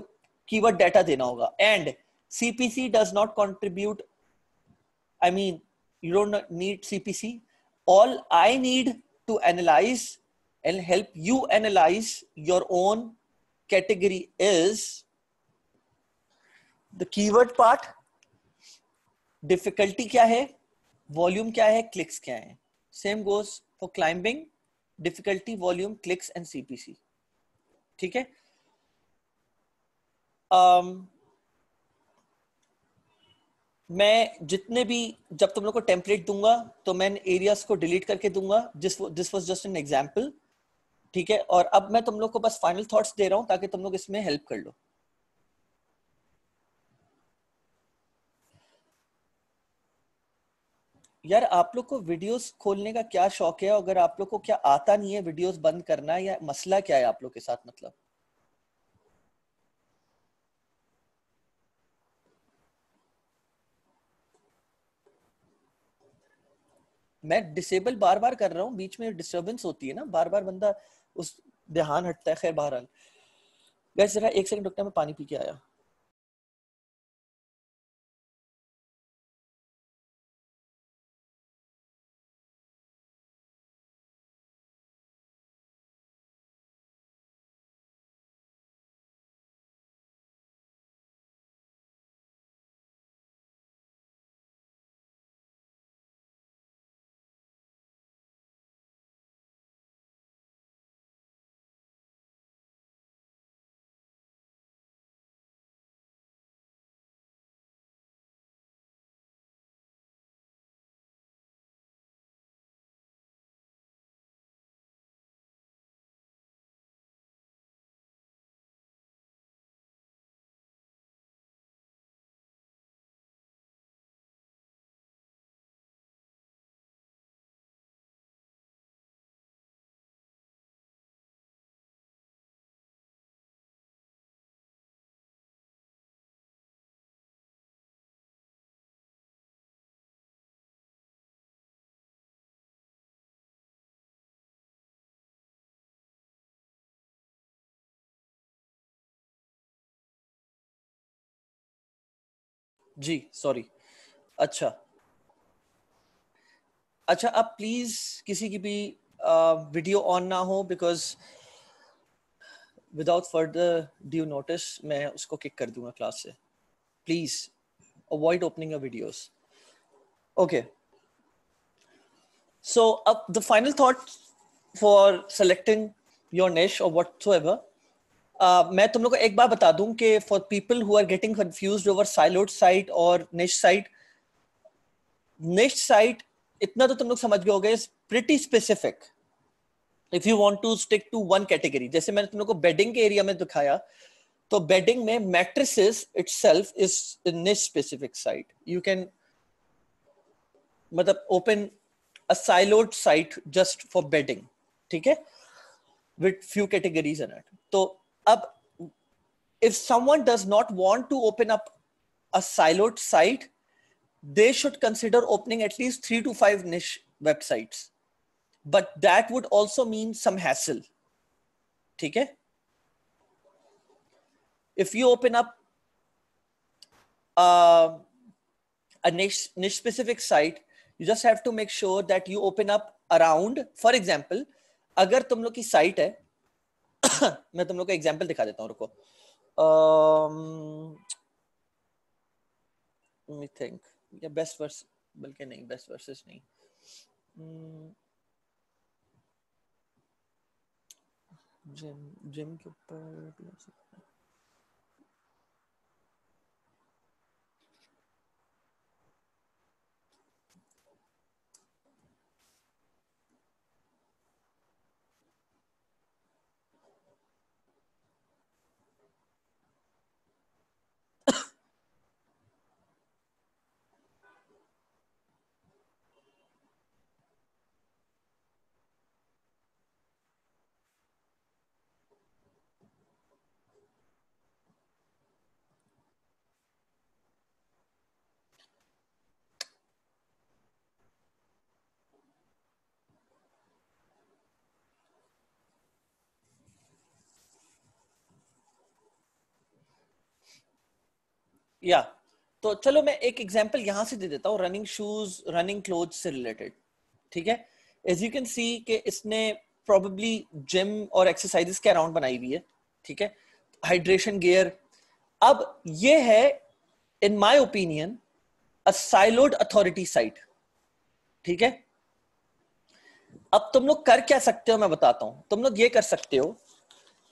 कीवर्ड डाटा देना होगा। And CPC does not contribute I mean you don't need CPC all I need to analyse and help you analyse your own category is the keyword part difficulty क्या है? Volume क्या है? Clicks क्या है? Same goes for climbing difficulty volume clicks and CPC ठीक है? Um, मैं जितने भी जब तुम लोग को टेम्पलेट दूँगा तो मैं एरियाज़ को डिलीट करके दूँगा। जिस this was just an example ठीक है? और अब मैं तुम लोग को बस फाइनल थॉट्स दे रहा हूँ ताकि तुम लोग इसमें हेल्प कर लो। यार, आप लोग को वीडियोस खोलने का क्या शौक है? अगर आप लोग को क्या आता नहीं है वीडियोस बंद करना, या मसला क्या है आप लोग के साथ मतलब? मैं डिसेबल बार बार कर रहा हूँ, बीच में डिस्टरबेंस होती है ना बार बार बंदा उस ध्यान हटता है, खैर बहरहाल। वैसे जरा एक सेकंड रुकना, मैं पानी पी के आया। जी सॉरी अच्छा. अच्छा अब प्लीज़ किसी की भी वीडियो ऑन ना हो because without further due notice मैं उसको किक कर दूँगा क्लास से. Please avoid opening a videos okay so अब the final thought for selecting your niche और व्हाटसोएवर मैं तुम लोग को एक बार बता दूँ कि for people who are getting confused over siloed site और निश साइट निश साइट इतना तो तुम लोग समझ गए होगे is pretty specific if you want to stick to one category जैसे मैंने तुम लोग को बेडिंग के एरिया में दिखाया तो बेडिंग में mattresses itself is niche specific site you can मतलब open a siloed site just for bedding ठीक है? With few categories in it तो if someone does not want to open up a siloed site they should consider opening at least 3 to 5 niche websites. But that would also mean some hassle. theek hai if you open up uh, a niche-specific site you just have to make sure that you open up around for example agar tum log ki site hai [coughs] मैं तुम लोग को example दिखा देता हूँ, रुको। Think या best verse बल्कि नहीं बेस्ट वर्सेस नहीं। जिम जिम के ऊपर या तो चलो मैं एक एग्जांपल यहाँ से दे देता हूँ रनिंग शूज़ रनिंग क्लोथ से रिलेटेड ठीक है? एज यू कैन सी कि इसने प्रोबेबली जिम और एक्सरसाइजेस के अराउंड बनाई हुई है। ठीक है? हाइड्रेशन गेयर अब ये है in my opinion siloed authority site ठीक है? अब तुम लोग कर क्या सकते हो मैं बताता हूँ। तुम लोग ये कर सकते हो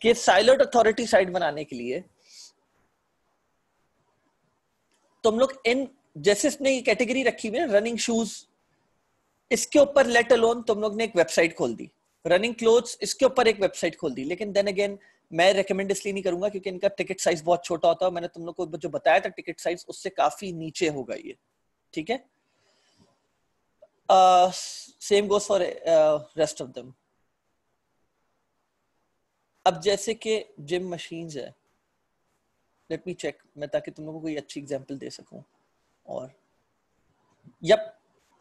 कि साइलोड अथॉरिटी साइट बनाने के लिए तुम लोग इन, जैसे इसने ये कैटेगरी रखी हुई है रनिंग शूज़ इसके ऊपर लेट अलोन तुम लोग ने एक वेबसाइट खोल दी। रनिंग क्लोथ्स इसके ऊपर एक वेबसाइट खोल दी। लेकिन देन अगेन मैं रेकमेंड इसलिए नहीं करूँगा क्योंकि इनका टिकट साइज़ बहुत छोटा होता है मैंने तुम लोग को जो बताया था टिकट साइज़ उससे काफ़ी नीचे होगा ये। ठीक है? Same goes for rest of दम अब जैसे कि जिम मशीन्स है लेट मी चेक मैं ताकि तुम लोगों को कोई अच्छी एग्जांपल दे सकूँ। और यप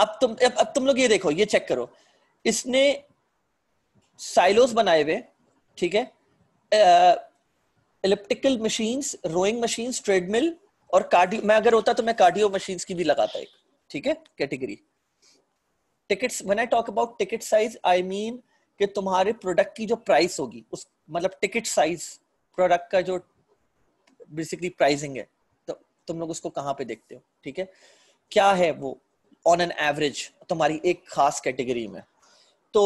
अब तुम अब, अब तुम लोग ये देखो ये चेक करो। इसने साइलोस बनाए हुए ठीक है? Elliptical machines rowing machines treadmill और कार्डियो मैं अगर होता तो मैं कार्डियो मशीन्स की भी लगाता एक ठीक है? Category tickets when I talk about ticket size I mean कि तुम्हारे प्रोडक्ट की जो प्राइस होगी उस मतलब टिकट साइज़ प्रोडक्ट का जो बेसिकली प्राइसिंग है। तो तुम लोग उसको कहाँ पे देखते हो? ठीक है? क्या है वो? ऑन एन एवरेज तुम्हारी एक खास कैटेगरी में। तो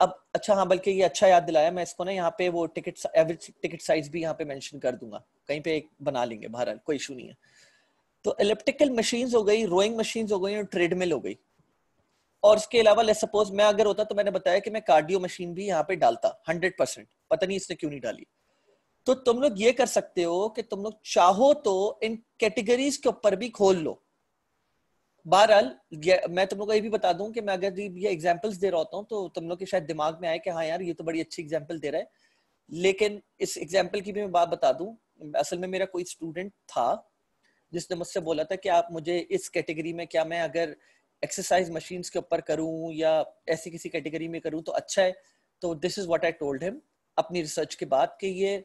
अब अच्छा हाँ बल्कि ये अच्छा याद दिलाया मैं इसको ना, यहाँ पे वो टिकट एवरेज टिकट साइज़ भी यहाँ पे मेंशन कर दूँगा। कहीं पे एक बना लेंगे, बहरहाल, कोई इशू नहीं है। तो इलेप्टिकल मशीन हो गई रोइंग मशीन हो गई और ट्रेडमिल हो गई। और इसके अलावा ले सपोज़ मैं अगर होता तो मैंने बताया कि मैं कार्डियो मशीन भी यहाँ पे डालता हंड्रेड पता नहीं इसने क्यों नहीं डाली। तो तुम लोग ये कर सकते हो कि तुम लोग चाहो तो इन कैटेगरीज के ऊपर भी खोल लो। बहरहाल मैं तुम लोग को ये भी बता दूँ कि मैं अगर ये एग्जांपल्स दे रहा होता हूँ तो तुम लोग के शायद दिमाग में आए कि हाँ यार, ये तो बड़ी अच्छी एग्जांपल दे रहा है। लेकिन इस एग्जांपल की भी मैं बात बता दूँ, असल में मेरा कोई स्टूडेंट था, जिसने मुझसे बोला था कि आप मुझे इस कैटेगरी में क्या मैं अगर एक्सरसाइज मशीन्स के ऊपर करूँ या ऐसी किसी कैटेगरी में करूँ तो अच्छा है। तो this is what I told him अपनी रिसर्च के बाद कि ये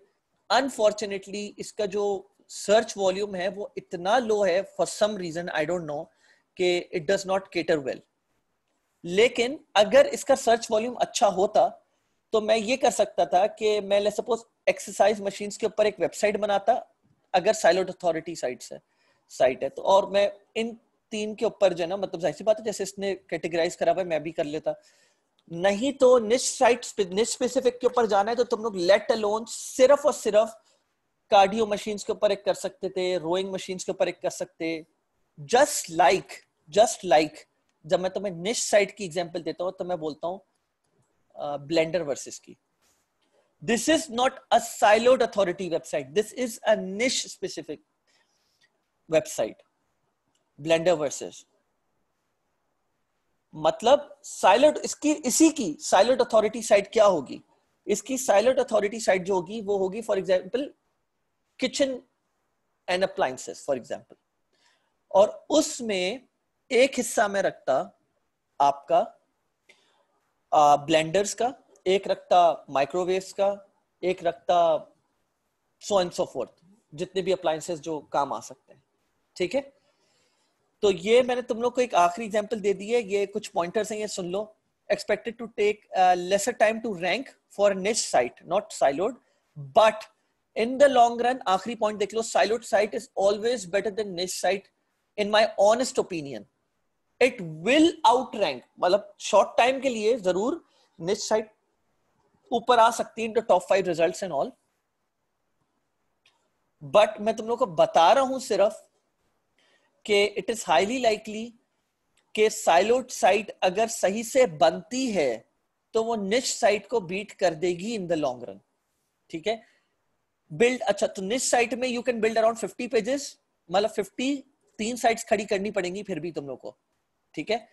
अनफॉर्चुनेटली इसका जो सर्च वॉल्यूम है, वो इतना लो है for some reason I don't know कि it does not cater well लेकिन अगर इसका सर्च वॉल्यूम अच्छा होता तो मैं ये कर सकता था कि मैं सपोज़ एक्सरसाइज मशीन के ऊपर एक वेबसाइट बनाता, अगर साइलोट अथॉरिटी साइट है साइट है तो और मैं इन तीन के ऊपर जो है ना मतलब ज़ाहिर सी बात है, जैसे इसने कैटेगराइज करा हुआ मैं भी कर लेता। नहीं तो निश साइट निश स्पेसिफिक के ऊपर जाना है तो तुम लोग लेट अलोन सिर्फ़ और सिर्फ़ कार्डियो मशीन्स के ऊपर एक कर सकते थे रोइंग मशीन्स के ऊपर एक कर सकते। जस्ट लाइक जस्ट लाइक जब मैं तुम्हें निश साइट की एग्जांपल देता हूँ तो मैं बोलता हूँ ब्लेंडर वर्सेस की। This is not a siloed authority website this is a niche specific website blender versus मतलब साइलोट, इसकी, इसी की साइलोट अथॉरिटी साइट क्या होगी? इसकी साइलोट अथॉरिटी साइट जो होगी, वो होगी for example kitchen and appliances for example और उसमें एक हिस्सा में रखता आपका ब्लेंडर्स का, एक रखता माइक्रोवेव्स का, एक रखता सो एंड सो फोर्थ जितने भी अप्लायंसेस जो काम आ सकते हैं। ठीक है? तो ये मैंने तुम लोग को एक आखिरी एग्ज़ाम्पल दे दी है, ये कुछ पॉइंटर्स हैं, ये सुन लो। Expected to take lesser time to rank for niche site not siloed but in the long run आखिरी पॉइंट देख लो siloed site is always better than niche site in my honest opinion it will outrank मतलब short time के लिए ज़रूर niche site ऊपर आ सकती है top five result and all but मैं तुम लोग को बता रहा हूँ सिर्फ़ कि इट इज़ हाईली लाइकली कि साइलोट साइट अगर सही से बनती है तो वो निच साइट को बीट कर देगी इन द लॉन्ग रन ठीक है बिल्ड अच्छा तो निच साइट में you can build around 50 pages मतलब 50 तीन साइट्स खड़ी करनी पड़ेंगी फिर भी तुम लोग को ठीक है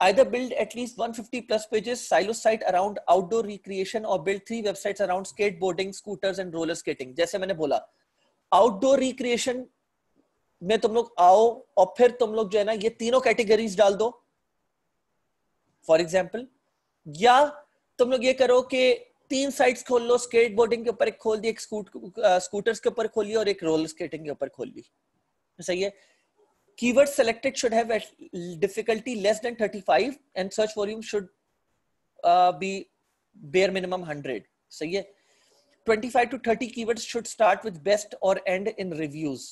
either build at least 150 plus pages silo site around outdoor recreation or build three websites around skateboarding scooters and roller skating जैसे मैंने बोला outdoor recreation में तुम लोग आओ और फिर तुम लोग जो है ना ये तीनों कैटेगरीज डाल दो। फॉर एग्ज़ाम्पल या तुम लोग ये करो कि तीन साइट्स खोल लो स्केट बोर्डिंग के ऊपर एक खोल दी एक स्कूट स्कूटर्स के ऊपर खोली और एक रोलर स्केटिंग के ऊपर खोल ली सही है? Keyword selected should have difficulty less than 35 and search volume should uh, be bare minimum 100 सही है? 25 to 30 keywords should start with best or end in reviews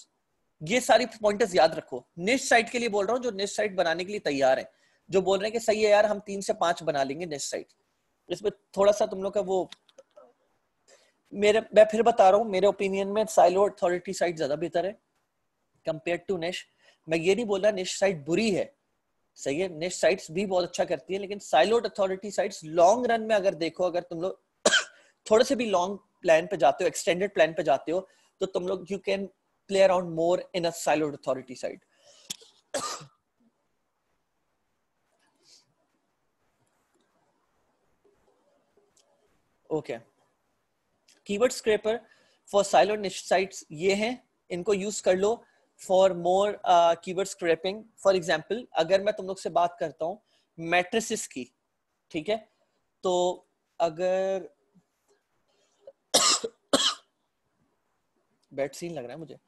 ये सारी पॉइंटर्स याद रखो। निश साइट के लिए बोल रहा हूँ, जो निश साइट बनाने के लिए तैयार है। जो बोल रहे हैं कि सही है यार, हम तीन से पाँच बना लेंगे निश साइट इसमें थोड़ा सा तुम लोग का वो मेरे, मैं फिर बता रहा हूँ, मेरे ओपिनियन में साइलो अथॉरिटी साइट ज़्यादा बेहतर है कंपेयर टू निश मैं ये नहीं बोल रहा निश साइट बुरी है। सही है निश साइट्स भी बहुत अच्छा करती है, लेकिन siloed authority sites long run में अगर देखो, अगर तुम लोग [coughs] थोड़े से भी लॉन्ग प्लान पे जाते हो एक्सटेंडेड प्लान पे जाते हो तो तुम लोग you can play around more in a siloed authority side. okay. Scraper for siloed niche sites ये हैं इनको यूज़ कर लो for more keyword scraping for example अगर मैं तुम लोग से बात करता हूँ मैट्रिसिस की ठीक है तो अगर बेड सीन लग रहा है मुझे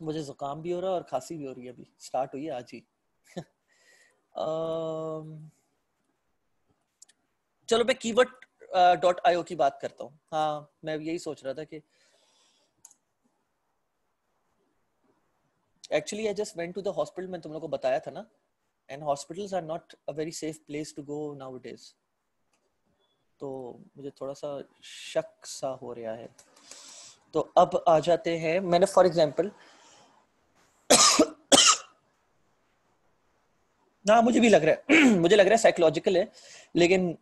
मुझे जुकाम भी हो रहा है और खांसी भी हो रही है अभी। स्टार्ट हुई है आज ही। [laughs] चलो मैं कीवर्ड डॉट आईओ की बात करता हूँ। हाँ मैं यही सोच रहा था कि actually I just went to the hospital मैं तुम लोग को बताया था ना। And hospitals are not a very safe place to go nowadays तो मुझे थोड़ा सा शक सा हो रहा है। तो अब आ जाते हैं। मैंने फॉर एग्जांपल ना मुझे भी लग रहा है [clears throat] मुझे लग रहा है साइकोलॉजिकल है लेकिन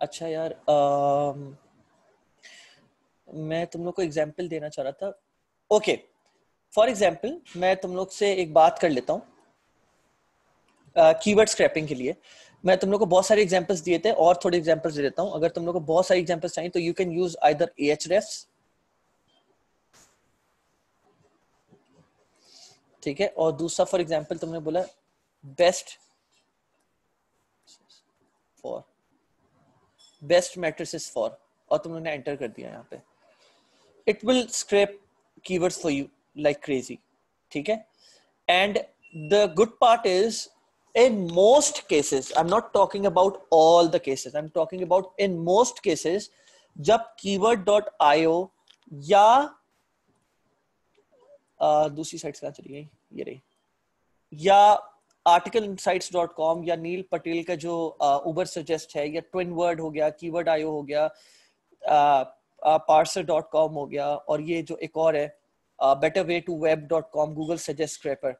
अच्छा यार आ, मैं तुम लोग को एग्जांपल देना चाह रहा था। ओके फॉर एग्जांपल मैं तुम लोग से एक बात कर लेता हूँ कीवर्ड स्क्रैपिंग के लिए। मैं तुम लोग को बहुत सारे एग्जांपल्स दिए थे और थोड़े एग्जांपल्स दे देता हूँ। अगर तुम लोग को बहुत सारे एग्जांपल्स चाहिए तो you can use either H ठीक है? और दूसरा फॉर एग्ज़ाम्पल तुमने बोला best for best mattresses for और तुमने एंटर कर दिया यहाँ पे। It will scrape keywords for you like crazy ठीक है? And the good part is in most cases, i'm not talking about all the cases. I'm talking about in most cases, जब keyword.io या दूसरी side कहाँ चली गई, ये रही। या आर्टिकल इनसाइट्स डॉट कॉम या नील पटेल का जो उबर सजेस्ट है, या ट्विन वर्ड हो गया कीवर्ड आयो हो गया पार्सर डॉट कॉम हो गया, और ये जो एक और है better way to web dot com Google suggest scraper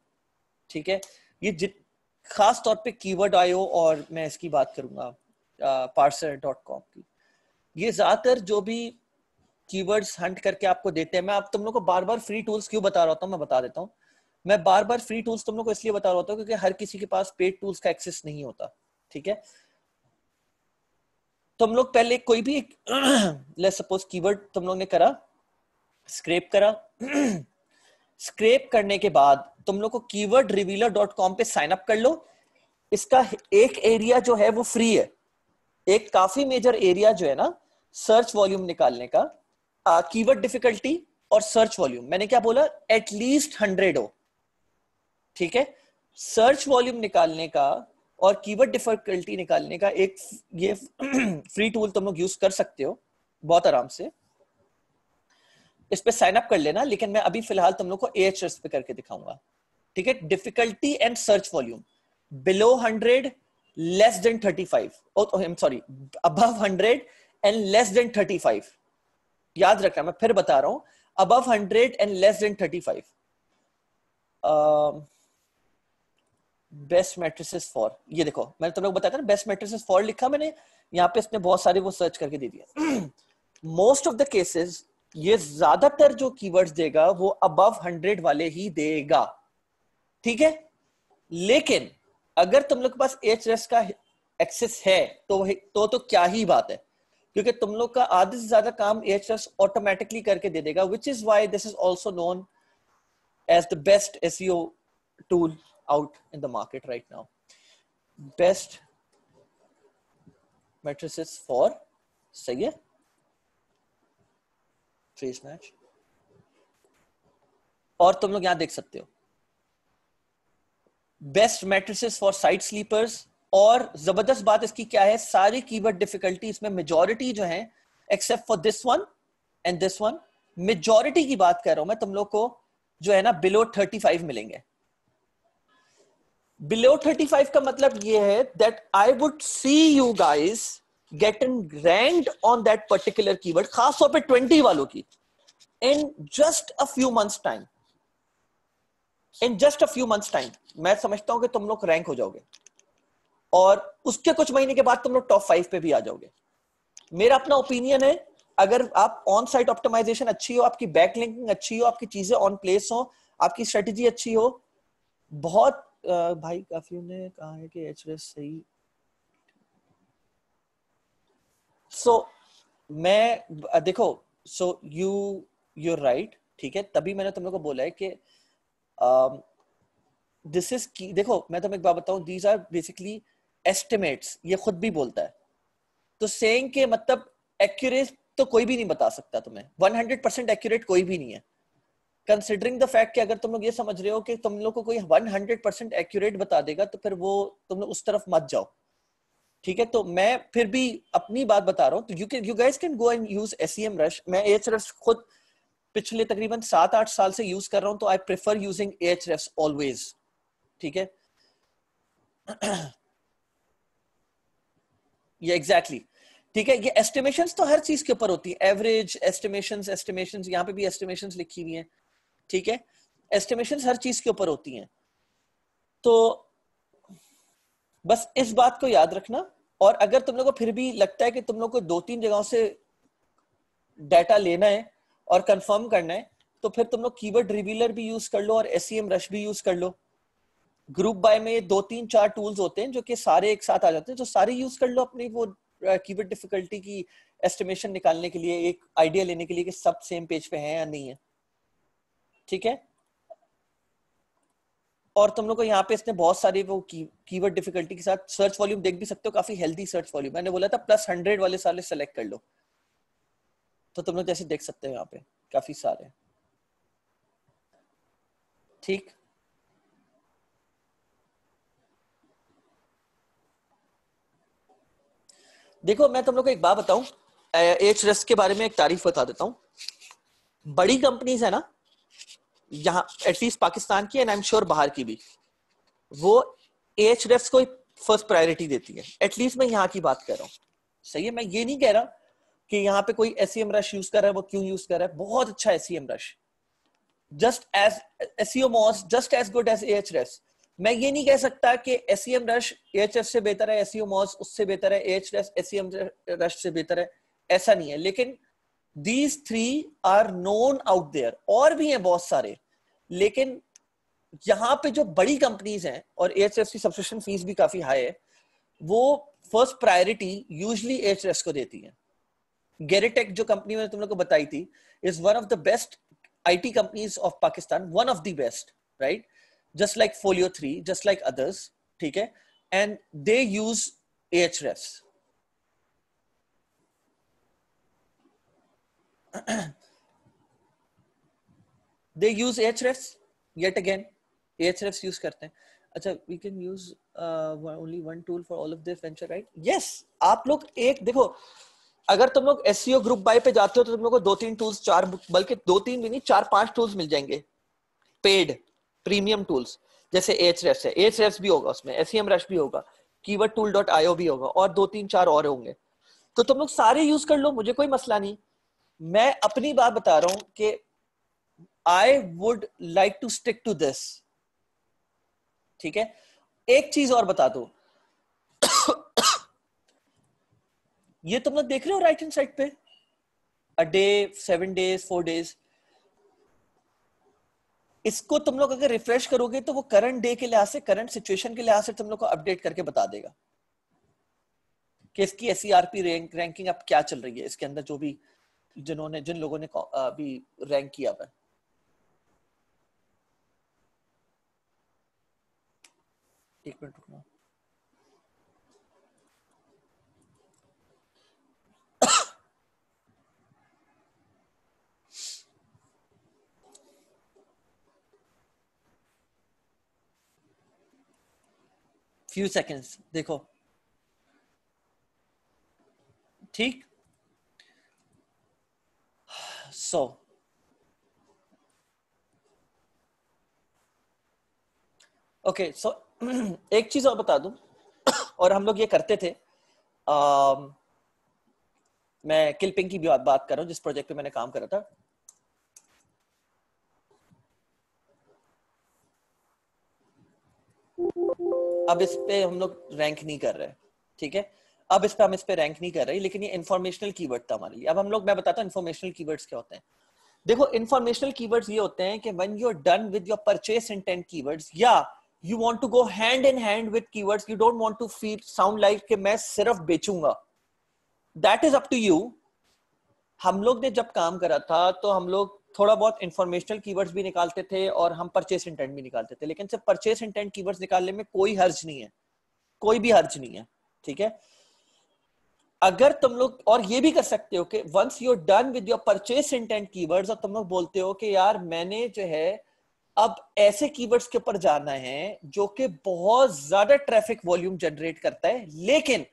ठीक है? ये जित, खास तौर पे कीवर्ड आयो और मैं इसकी बात करूँगा पार्सर डॉट कॉम की। ये ज़्यादातर जो भी कीवर्ड्स हंट करके आपको देते हैं। मैं आप तुम लोग को बार बार फ्री टूल्स क्यों बता रहा हूँ, मैं बता देता हूँ। मैं बार बार फ्री टूल्स तुम लोग को इसलिए बता रहा हूँ क्योंकि हर किसी के पास पेड टूल्स का एक्सेस नहीं होता, ठीक है? तुम लोग पहले कोई भी लेट्स सपोज़ कीवर्ड तुम लोग ने करा स्क्रेप करा। [clears throat] स्क्रेप करने के बाद तुम लोग को कीवर्ड रिवीलर डॉट कॉम पे साइन अप कर लो। इसका एक एरिया जो है वो फ्री है। एक काफ़ी मेजर एरिया जो है ना सर्च वॉल्यूम निकालने का। कीवर्ड डिफिकल्टी और सर्च वॉल्यूम मैंने क्या बोला? एटलीस्ट हंड्रेड हो। ठीक है? सर्च वॉल्यूम निकालने का और कीवर्ड डिफिकल्टी निकालने का एक ये [clears throat] फ्री टूल तुम लोग यूज़ कर सकते हो बहुत आराम से। इस पे साइन अप कर लेना, लेकिन मैं अभी फ़िलहाल तुम लोग को एच एस पे करके दिखाऊँगा। ठीक है? Difficulty and search volume below hundred less than thirty five sorry above hundred and less than thirty five याद रखना, मैं फिर बता रहा हूँ above hundred and less than thirty five best mattresses for ये देखो, मैंने तुम लोग बताया था ना बेस्ट मेट्रिसेस फॉर लिखा मैंने, यहाँ पे इसने बहुत सारे वो सर्च करके दे दिया मोस्ट ऑफ़ द केसेस ये ज़्यादातर जो कीवर्ड्स देगा, वो अबव हंड्रेड वाले ही देगा। ठीक है? लेकिन, अगर तुम लोग के पास एच का एक्सेस है तो तो तो क्या ही बात है। क्योंकि तुम लोग का आधे से ज़्यादा काम एच एस ऑटोमेटिकली करके दे देगा which is why this is also known as the best S tool out in the market right now best matrices for, सही है? फेस मैच और तुम लोग यहाँ देख सकते हो। Best mattresses for side sleepers और ज़बरदस्त बात इसकी क्या है, सारी कीवर्ड डिफिकल्टी इसमें मेजोरिटी जो है except for this one and this one majority की बात कर रहा हूँ मैं, तुम लोग को जो है ना बिलो थर्टी फाइव मिलेंगे। बिलो 35 का मतलब ये है that I would see you guys get in rank on that particular keyword खासतौर पे 20 वालों की in just a few months time in just a few months time मैं समझता हूँ कि तुम लोग रैंक हो जाओगे। और उसके कुछ महीने के बाद तुम लोग टॉप फाइव पे भी आ जाओगे। मेरा अपना ओपिनियन है अगर आप ऑन साइट ऑप्टिमाइजेशन अच्छी हो आपकी बैक लिंकिंग अच्छी हो आपकी चीज़ें ऑन प्लेस हो आपकी स्ट्रेटेजी अच्छी हो बहुत भाई काफ़ी ने कहा है कि एच सही। सो so, मैं देखो सो यू यूर राइट ठीक है? तभी मैंने तुम लोग को बोला है कि दिस इज़ की देखो मैं तुम्हें एक बात बताऊँ दीज आर बेसिकली एस्टिमेट्स ये खुद भी बोलता है। तो सेइंग के मतलब एक्यूरेट तो कोई भी नहीं बता सकता तुम्हें। 100 परसेंट एक्यूरेट कोई भी नहीं है। कंसिडरिंग द फैक्ट कि अगर तुम लोग ये समझ रहे हो कि तुम लोग को कोई 100 परसेंट एक्यूरेट बता देगा तो फिर वो तुम लोग उस तरफ़ मत जाओ। ठीक है? तो मैं फिर भी अपनी बात बता रहा हूँ। तो you can you guys can go and use S rush मैं एच रश खुद पिछले तकरीबन सात आठ साल से यूज़ कर रहा हूँ तो I prefer using H always ठीक है? ये एग्जैक्टली. ठीक है, ये एस्टिमेशंस तो हर चीज़ के ऊपर होती है। एवरेज एस्टिमेशन एस्टिमेशन यहाँ पे भी एस्टिमेशन लिखी हुई है। ठीक है? एस्टिमेशन हर चीज़ के ऊपर होती हैं। तो बस इस बात को याद रखना और अगर तुम लोग को फिर भी लगता है कि तुम लोग को दो तीन जगहों से डाटा लेना है और कंफर्म करना है तो फिर तुम लोग कीवर्ड रिवीलर भी यूज़ कर लो और एस रश भी यूज़ कर लो। ग्रुप बाय में दो तीन चार टूल्स होते हैं जो कि सारे एक साथ आ जाते हैं तो सारे यूज़ कर लो अपनी वो कीवर्ड डिफिकल्टी की एस्टिमेशन निकालने के लिए एक आइडिया लेने के लिए कि सब सेम पेज पे हैं या नहीं है। ठीक है? और तुम लोग को यहाँ पे इसने बहुत सारी वो की, कीवर्ड डिफिकल्टी के साथ सर्च वॉल्यूम देख भी सकते हो काफ़ी हेल्दी सर्च वॉल्यूम मैंने बोला था प्लस हंड्रेड वाले सारे सेलेक्ट कर लो। तो तुम लोग जैसे देख सकते हो यहाँ पे काफ़ी सारे। ठीक? देखो, मैं तुम लोग को एक बात बताऊँ एच रेस्ट के बारे में एक तारीफ़ बता देता हूँ। बड़ी कंपनीज़ है ना, यहाँ एटलीस्ट पाकिस्तान की एंड आई एम श्योर बाहर की भी, वो एच रेफ्स को फ़र्स्ट प्रायोरिटी देती है। एटलीस्ट मैं यहाँ की बात कर रहा हूँ। सही है? मैं ये नहीं कह रहा कि यहाँ पे कोई एस रश यूज़ कर रहा है, वो क्यों यूज़ कर रहा है। बहुत अच्छा S rush just as S just as good as ahrefs मैं ये नहीं कह सकता कि S C M rush H F से बेहतर है एस मॉस उससे बेहतर है एच रेस एस एम रश से बेहतर है, ऐसा नहीं है। लेकिन these three are known out there और भी हैं बहुत सारे। लेकिन यहाँ पे जो बड़ी कंपनीज़ हैं, और एच की सब्सक्रिप्शन फ़ीस भी काफ़ी हाई है, वो फ़र्स्ट प्रायोरिटी यूजली एच को देती है। गेरेटेक जो कंपनी मैंने तुम लोग को बताई थी is one of the best IT companies of Pakistan one of the best right just like folio three just like others ठीक है? And they use H they use ahrefs yet again. Ahrefs use करते हैं। अच्छा we can use only one tool for all of this venture right yes आप लोग एक, देखो, अगर तुम लोग एस ग्रुप बाय पे जाते हो तो तुम लोग को दो तीन टूल्स चार, बल्कि दो तीन भी नहीं, चार, पाँच टूल्स मिल जाएँगे। पेड प्रीमियम टूल्स जैसे एच रेफ्स है। एच रेफ्स भी होगा उसमें एस रश भी होगा कीवर्ड टूल डॉट आईओ भी होगा, और दो तीन चार और होंगे। तो तुम लोग सारे यूज़ कर लो, मुझे कोई मसला नहीं। मैं अपनी बात बता रहा हूँ कि I would like to stick to this ठीक है? एक चीज़ और बता दो। ये तुम लोग देख रहे हो राइट हैंड साइड पे? A day seven days four days इसको तुम लोग अगर रिफ्रेश करोगे तो वो करंट डे के लिहाज से करंट सिचुएशन के लिहाज से तुम लोग को अपडेट करके बता देगा। कि इसकी एससीआरपी रैंक रैंकिंग अब क्या चल रही है? इसके अंदर जो भी जिन्होंने, जिन लोगों ने अभी रैंक किया हुआ एक मिनट रुकना। फ्यू सेकेंड्स देखो। ठीक? So so, okay okay, so so, [clears throat] एक चीज़ और बता दूँ और हम लोग ये करते थे आ, मैं किलपिंग की भी बात कर रहा हूँ जिस प्रोजेक्ट पे मैंने काम करा था। अब इस पे हम लोग रैंक नहीं कर रहे, ठीक है? अब इस पे हम इस पे रैंक नहीं कर रहे, लेकिन ये इन्फॉर्मेशनल कीवर्ड था हमारे लिए। अब हम लोग, मैं बताता हूँ इन्फॉर्मेशनल कीवर्ड्स क्या होते हैं। देखो इन्फॉर्मेशनल कीवर्ड्स ये होते हैं कि when you are done with your purchase intent keywords या you want to go hand in hand with keywords you don't want to feel sound like कि मैं सिर्फ़ बेचूँगा। That is up to you हम लोग ने जब काम करा था तो हम लोग थोड़ा बहुत इंफॉर्मेशनल कीवर्ड्स भी निकालते थे और हम परचेस इंटेंट भी निकालते थे। लेकिन सिर्फ़ परचेस इंटेंट कीवर्ड्स निकालने में कोई हर्ज नहीं है। कोई भी हर्ज नहीं है। ठीक है? अगर तुम लोग, और ये भी कर सकते हो कि once you done with your purchase intent keywords और तुम लोग बोलते हो कि यार, मैंने जो है, अब ऐसे कीवर्ड्स के ऊपर जाना है जो कि बहुत ज़्यादा ट्रैफ़िक वॉल्यूम जनरेट करता है, लेकिन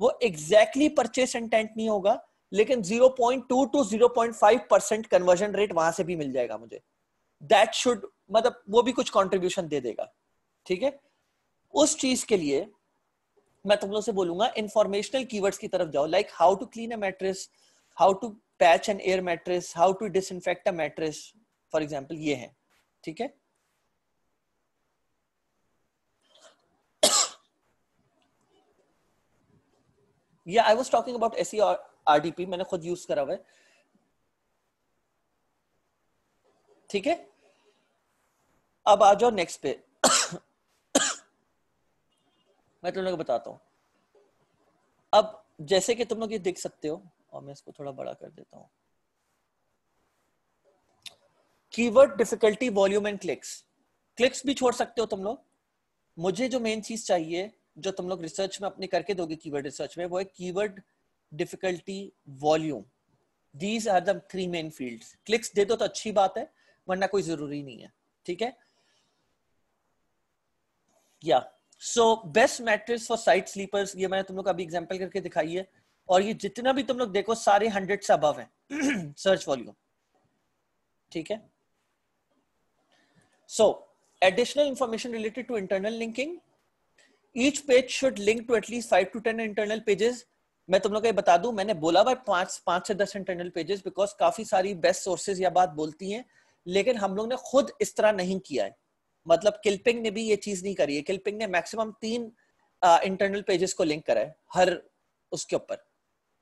वो एग्जैक्टली परचेस इंटेंट नहीं होगा। लेकिन 0.2 टू 0.5 परसेंट कन्वर्जन रेट वहाँ से भी मिल जाएगा मुझे। दैट शुड मतलब वो भी कुछ कंट्रीब्यूशन दे देगा। ठीक है? उस चीज़ के लिए मैं तुम लोग से बोलूँगा इंफॉर्मेशनल कीवर्ड्स की तरफ़ जाओ। Like how to clean a mattress how to patch an air mattress how to disinfect a mattress for example ये है। ठीक है? या I was talking about AC RDP मैंने खुद यूज़ करा हुआ है। ठीक है? अब आ जाओ नेक्स्ट पे। [coughs] मैं तुम लोग बताता हूँ। अब जैसे कि तुम लोग ये देख सकते हो, और मैं इसको थोड़ा बड़ा कर देता हूँ। Keyword difficulty volume and clicks clicks भी छोड़ सकते हो तुम लोग। मुझे जो मेन चीज़ चाहिए, जो तुम लोग रिसर्च में अपने करके दोगे कीवर्ड रिसर्च में, वो है keyword difficulty volume these are the three main fields clicks दे दो तो अच्छी बात है, वरना कोई ज़रूरी नहीं है। ठीक है? या so best mattress for side sleepers ये मैंने तुम लोग अभी एग्जांपल करके दिखाई है। और ये जितना भी तुम लोग देखो, सारे हंड्रेड से अबव है। सर्च वॉल्यूम ठीक है? So additional information related to internal linking each page should link to at least five to ten internal pages मैं तुम लोग को बता दूँ, मैंने बोला भाई पाँच पाँच से दस इंटरनल पेजेस बिकॉज़ काफ़ी सारी बेस्ट सोर्सेज या बात बोलती हैं, लेकिन हम लोग ने खुद इस तरह नहीं किया है। मतलब किल्पिंग ने भी ये चीज़ नहीं करी है। किल्पिंग ने मैक्सिमम तीन इंटरनल पेजेस को लिंक करा है, हर उसके ऊपर।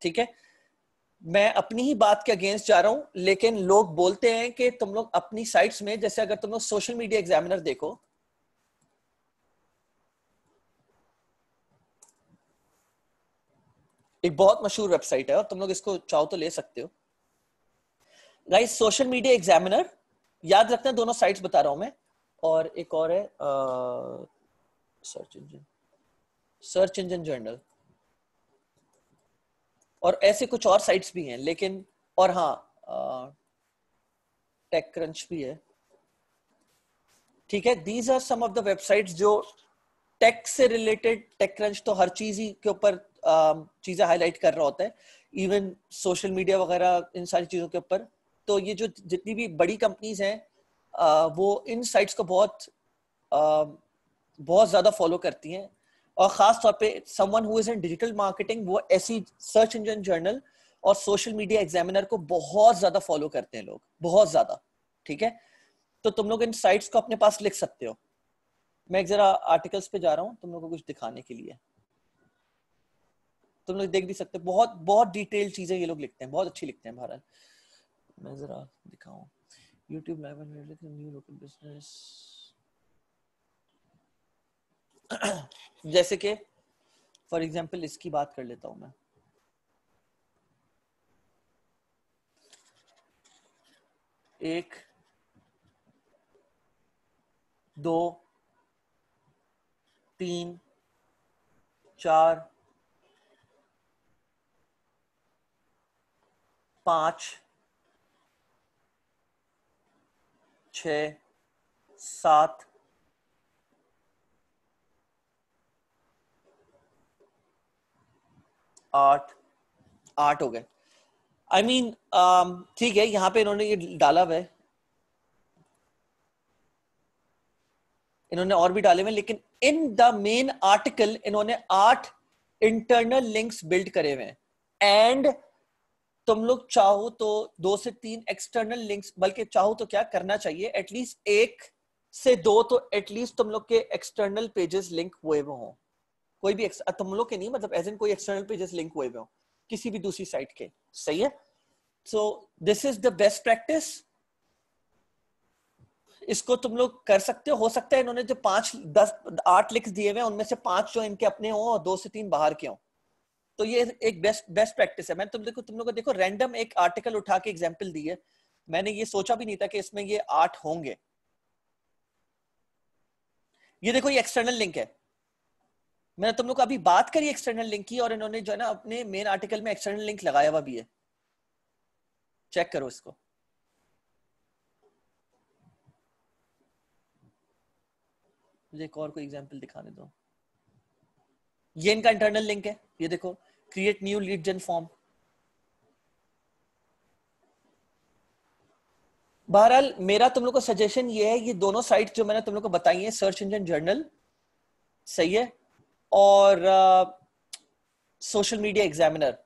ठीक है? मैं अपनी ही बात के अगेंस्ट जा रहा हूँ, लेकिन लोग बोलते हैं कि तुम लोग अपनी साइट्स में, जैसे अगर तुम लोग सोशल मीडिया एग्जामिनर देखो एक बहुत मशहूर वेबसाइट है और तुम लोग इसको चाहो तो ले सकते हो। गाइस सोशल मीडिया एग्जामिनर याद रखना दोनों साइट्स बता रहा हूँ मैं। और एक और है search engine search engine journal और ऐसे कुछ और साइट्स भी हैं, लेकिन, और हाँ टेक क्रंच भी है। ठीक है these are some of the websites जो टेक से रिलेटेड टेक क्रंच तो हर चीज़ ही के ऊपर चीज़ें हाईलाइट कर रहा होता है इवन सोशल मीडिया वगैरह, इन सारी चीज़ों के ऊपर। तो ये जो जितनी भी बड़ी कंपनीज़ हैं वो इन साइट्स को बहुत बहुत ज़्यादा फॉलो करती हैं। और खास तौर पे someone who is in digital marketing वो ऐसी सर्च इंजन जर्नल और सोशल मीडिया एग्जामिनर को बहुत ज़्यादा फॉलो करते हैं लोग। बहुत ज़्यादा, ठीक है? तो तुम लोग इन साइट्स को अपने पास लिख सकते हो। मैं एक जरा आर्टिकल्स पे जा रहा हूँ, तुम लोग को कुछ दिखाने के लिए। तुम लोग देख भी सकते हो। बहुत बहुत डिटेल चीज़ें ये लोग लिखते हैं। बहुत अच्छी लिखते हैं भारत। मैं जरा दिखाऊँ। YouTube live new local business जैसे कि फॉर एग्जांपल इसकी बात कर लेता हूँ मैं। एक, दो, तीन, चार पाँच, छ, सात, आठ। आठ हो गए। आई मीन ठीक है, यहाँ पे इन्होंने ये डाला हुआ है। इन्होंने और भी डाले हुए लेकिन इन द मेन आर्टिकल इन्होंने आठ इंटरनल लिंक्स बिल्ड करे हुए हैं। एंड तुम लोग चाहो तो दो से तीन एक्सटर्नल लिंक्स बल्कि चाहो तो क्या करना चाहिए? एटलीस्ट एक से दो तो एटलीस्ट तुम लोग के एक्सटर्नल पेजेस लिंक हुए हुए हों। कोई भी तुम लोग के नहीं मतलब एज इन कोई एक्सटर्नल पेजेस लिंक हुए हुए हों, किसी भी दूसरी साइट के। सही है? So this is the best practice इसको तुम लोग कर सकते हो। हो सकता है इन्होंने जो पाँच, दस, आठ लिंक्स दिए हुए उनमें से पाँच जो इनके अपने हों और दो से तीन बाहर के हों। तो ये एक बेस्ट बेस्ट प्रैक्टिस है। मैंने तुम देखो, तुम लोग देखो रैंडम एक आर्टिकल उठा के एग्ज़ाम्पल दी है। मैंने ये सोचा भी नहीं था कि इसमें ये आठ होंगे। ये देखो, ये एक्सटर्नल लिंक है। मैंने तुम लोग अभी बात करी एक्सटर्नल लिंक की और इन्होंने जो है ना अपने मेन आर्टिकल में एक्सटर्नल लिंक लगाया हुआ भी है। चेक करो इसको। मुझे एक और कोई एग्जांपल दिखाने दो। ये इनका इंटरनल लिंक है। ये देखो create new lead gen form बहरहाल, मेरा तुम लोग को सजेशन ये है, ये दोनों साइट जो मैंने तुम लोग को बताई है सर्च इंजन जर्नल सही है? और सोशल मीडिया एग्जामिनर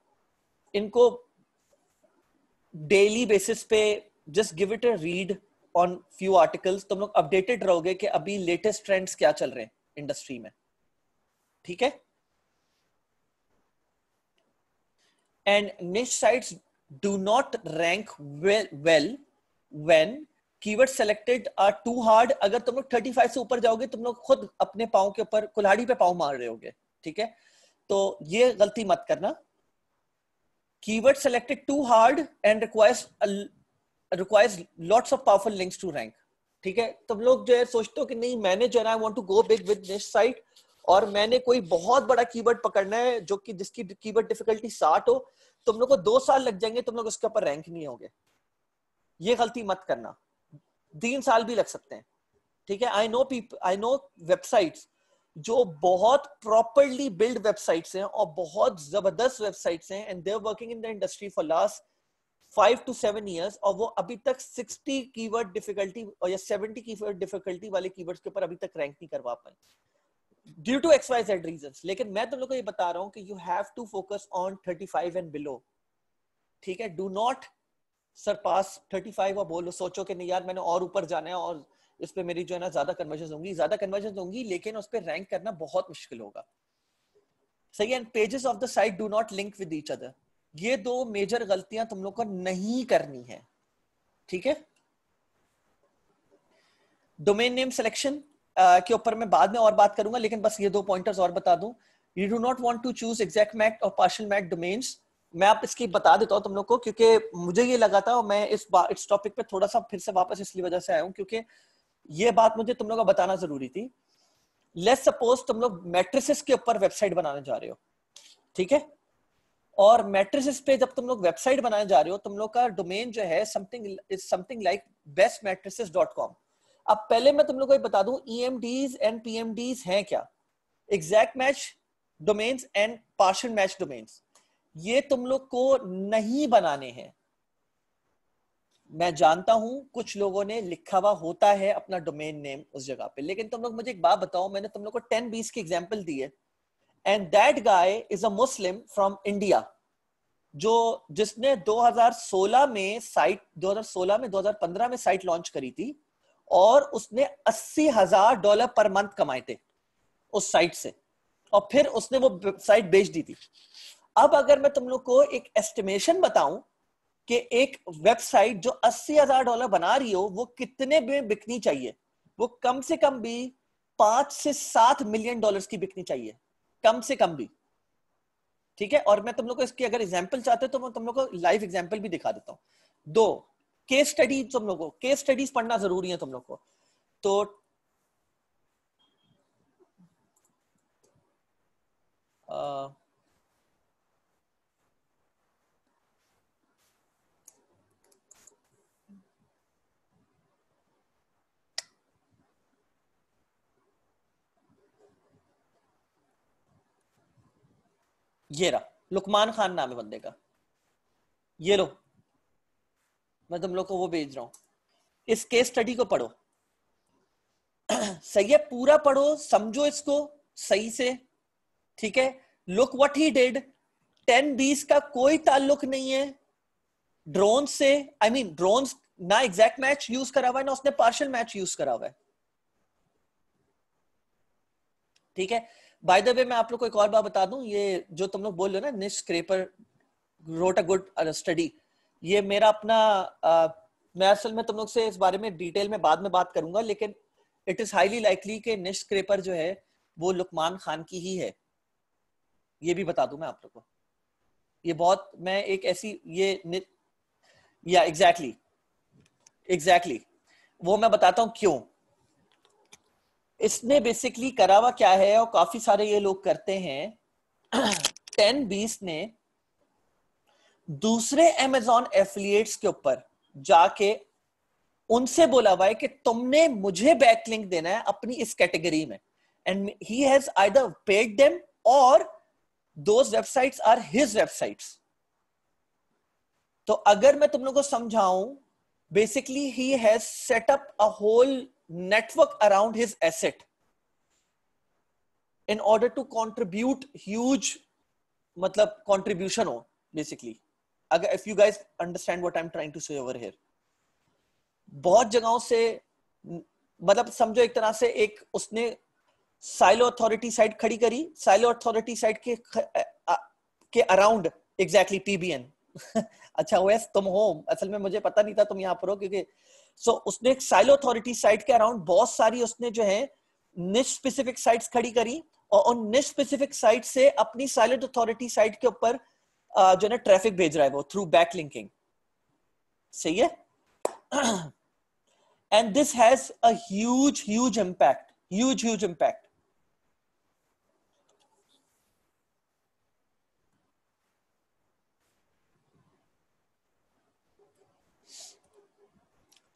इनको डेली बेसिस पे just give it a read on few articles तुम लोग अपडेटेड रहोगे कि अभी लेटेस्ट ट्रेंड्स क्या चल रहे हैं इंडस्ट्री में। ठीक है? And niche sites do not rank well, well when keyword selected are too hard अगर तुम लोग 35 से ऊपर जाओगे तुम लोग खुद अपने पाओ के ऊपर कुल्हाड़ी पे पाओ मार रहे होगे ठीक है? तो ये गलती मत करना। Keyword selected too hard and requires requires lots of powerful links to rank ठीक है? तुम लोग जो है सोचते हो कि नहीं मैंने जो है I want to go big with niche site और मैंने कोई बहुत बड़ा कीवर्ड पकड़ना है जो कि जिसकी कीवर्ड डिफिकल्टी साठ हो, तुम लोग को दो साल लग जाएँगे, तुम लोग उसके ऊपर रैंक नहीं होगे। ये गलती मत करना। तीन साल भी लग सकते हैं। ठीक है? I know people I know websites जो बहुत प्रॉपरली बिल्ड वेबसाइट्स हैं और बहुत ज़बरदस्त वेबसाइट्स हैं and they're working in the industry for last five to seven years और वो अभी तक सिक्सटी कीवर्ड डिफिकल्टी और या सेवेंटी कीवर्ड डिफिकल्टी वाले कीवर्ड्स के ऊपर अभी तक रैंक नहीं करवा पाए due to X Y Z reason लेकिन मैं तुम लोग को ये बता रहा हूँ कि you have to focus on 35 and below ठीक है? डू नॉट सरपास 35 और बोलो सोचो कि नहीं यार, मैंने और ऊपर जाना है और इस पे मेरी जो है ना ज़्यादा कन्वर्जन होंगी, ज़्यादा कन्वर्जन होंगी, लेकिन उस पर रैंक करना बहुत मुश्किल होगा। सही and pages of the site do not link with each other ये दो मेजर गलतियाँ तुम लोग को नहीं करनी है। ठीक है? डोमेन नेम सिलेक्शन के ऊपर मैं बाद में और बात करूँगा, लेकिन बस ये दो पॉइंटर्स और बता दूँ। You do not want to choose exact match और पार्शियल मैट डोमेन्स मैं आप इसकी बता देता हूँ तुम लोग को, क्योंकि मुझे ये लगा था और मैं इस इस टॉपिक पे थोड़ा सा फिर से वापस इसलिए वजह से आया हूँ, क्योंकि ये बात मुझे तुम लोग को बताना ज़रूरी थी। लेट सपोज़ तुम लोग मैट्रिसेस के ऊपर वेबसाइट बनाने जा रहे हो, ठीक है? और मैट्रिसेस पे जब तुम लोग वेबसाइट बनाने जा रहे हो, तुम लोग का डोमेन जो है something something like best mattresses dot com अब पहले मैं तुम लोग को ये बता दूँ E M Ds and P M Ds है क्या? Exact match domains and partial match domains ये तुम लोग को नहीं बनाने हैं। मैं जानता हूँ कुछ लोगों ने लिखा हुआ होता है अपना डोमेन नेम उस जगह पे, लेकिन तुम लोग मुझे एक बात बताओ, मैंने तुम लोग को टेन बीस की एग्ज़ाम्पल दी है। And that guy is a Muslim from India जो जिसने 2016 में साइट 2016 में 2015 में साइट लॉन्च करी थी और उसने अस्सी हज़ार डॉलर पर मंथ कमाए थे उस साइट से। और फिर उसने वो साइट बेच दी थी। अब अगर मैं तुम लोग को एक एस्टिमेशन बताऊँ कि एक वेबसाइट जो अस्सी हज़ार डॉलर बना रही हो, वो कितने में बिकनी चाहिए? वो कम से कम भी पाँच से सात मिलियन डॉलर्स की बिकनी चाहिए। कम से कम भी। ठीक है? और मैं तुम लोग को इसकी अगर एग्ज़ाम्पल चाहते हो तो मैं तुम लोग को लाइव एग्ज़ाम्पल भी दिखा देता हूँ। दो केस स्टडी तुम लोग को केस स्टडीज़ पढ़ना ज़रूरी है तुम लोग को। तो आ, ये रहा लुकमान खान नाम है बंदे का। ये लो। मैं तुम लोग को वो भेज रहा हूँ। इस केस स्टडी को पढ़ो। [clears throat] सही है, पूरा पढ़ो, समझो इसको सही से, ठीक है? Look what he did ten बीस का कोई ताल्लुक नहीं है ड्रोन से। आई मीन ड्रोन ना एग्जैक्ट मैच यूज़ करा हुआ है, ना उसने पार्शियल मैच यूज़ करा हुआ है। ठीक है? बाय द वे मैं आप लोग को एक और बात बता दूँ। ये जो तुम लोग बोल रहे हो ना niche wrote a good study ये मेरा अपना uh, मैं असल में तुम लोग से इस बारे में डिटेल में बाद में बात करूँगा लेकिन इट इज़ हाईली लाइकली कि निश स्क्रेपर जो है वो लुकमान खान की ही है। ये भी बता दूँ मैं आप लोग को। ये बहुत मैं एक ऐसी ये या एग्जैक्टली एग्जैक्टली वो मैं बताता हूँ क्यों। इसने बेसिकली करा हुआ क्या है और काफ़ी सारे ये लोग करते हैं। [clears throat] टेन बीस ने दूसरे अमेजोन एफिलिएट्स के ऊपर जाके उनसे बोला हुआ है कि तुमने मुझे बैकलिंक देना है अपनी इस कैटेगरी में। And he has either paid them और those websites are his websites तो अगर मैं तुम लोग को समझाऊं basically he has set up a whole network around his asset in order to contribute huge मतलब contribution हो, basically अगर if you guys understand what I'm trying to say over here बहुत जगहों से मतलब समझो एक तरह से एक उसने साइलो अथॉरिटी साइट खड़ी करी साइलो अथॉरिटी साइट के के अराउंड एग्जैक्टली पीबीएन अच्छा ओएस तुम हो असल में मुझे पता नहीं था तुम यहाँ पर हो क्योंकि सो so, उसने एक साइलो अथॉरिटी साइट के अराउंड बहुत सारी उसने जो है निश स्पेसिफिक साइट्स खड़ी करी और उन निश स्पेसिफिक साइट से अपनी साइलेंट अथॉरिटी साइट के ऊपर जो है ट्रैफ़िक भेज रहा है वो थ्रू बैक लिंकिंग सही है? And this has a huge huge impact huge huge impact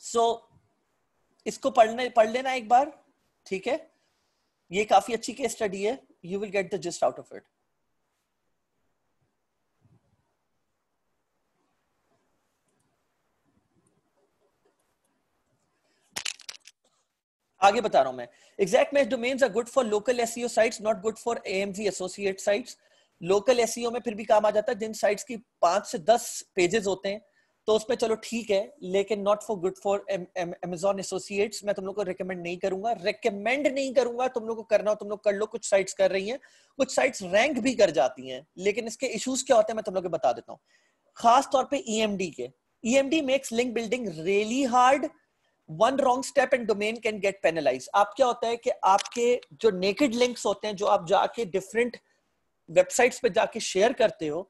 so so, इसको पढ़ने पढ़ लेना एक बार ठीक है? ये काफ़ी अच्छी केस स्टडी है। You will get the gist out of it आगे बता रहा हूँ मैं। Exact match domains are good for local SEO sites not good for AMG associate sites local SEO में फिर भी काम आ जाता है, जिन साइट्स की पाँच से दस पेजेस होते हैं तो उसमें चलो ठीक है, लेकिन not for good for Amazon associates मैं तुम लोग को रिकमेंड नहीं करूँगा। रिकमेंड नहीं करूँगा, तुम लोग को करना तुम लोग कर लो, कुछ साइट्स कर रही हैं, कुछ साइट्स रैंक भी कर जाती हैं, लेकिन इसके इश्यूज़ क्या होते हैं मैं तुम लोग को बता देता हूँ। खास तौर पे ईएमडी e के EMD makes link building really hard one wrong step and domain can get penalise आप क्या होता है कि आपके जो नेकेड लिंक्स होते हैं, जो आप जाके डिफरेंट वेबसाइट्स पे जाके शेयर करते हो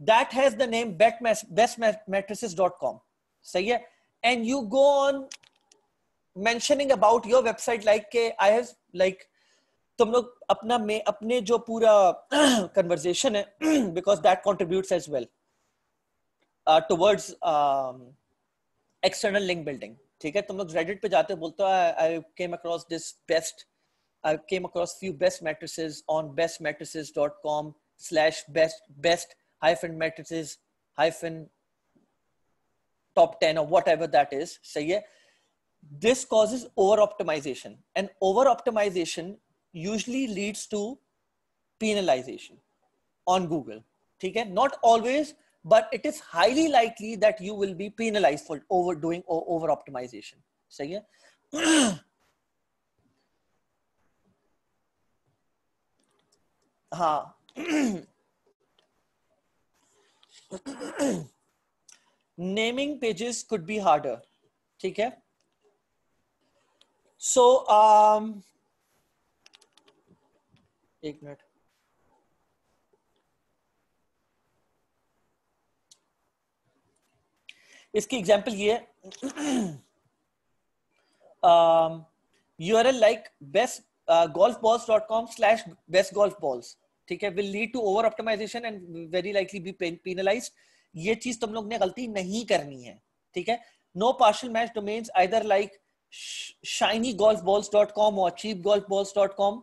that has the name bet best mattresses dot com सही है? And you go on mentioning about your website like के आई हैव लाइक तुम लोग अपना में अपने जो पूरा [clears throat] कन्वर्जेशन है because that contribute as well towards external link building ठीक है? तुम लोग रेडिट पे जाते हो, बोलते हो I came across this best I came across few best mattresses on best mattresses dot com slash best best hyphen mattresses hyphen top ten और वट एवर दैट इज़ सही है? This cause is over optimisation and over optimisation usually leads to penalisation on Google ठीक है? Not always but it is highly likely that you will be penalized for overdoing or over optimization. So yeah. हाँ naming pages could be harder ठीक है सो so, um, एक minute इसकी example ये है। L like best golf balls dot com slash best golf balls ठीक है? Will lead to over optimisation and very likely be penalise ये चीज़ तुम लोग ने गलती नहीं करनी है। ठीक है? No partial match domains either like shiny golf balls dot com और cheap golf balls dot com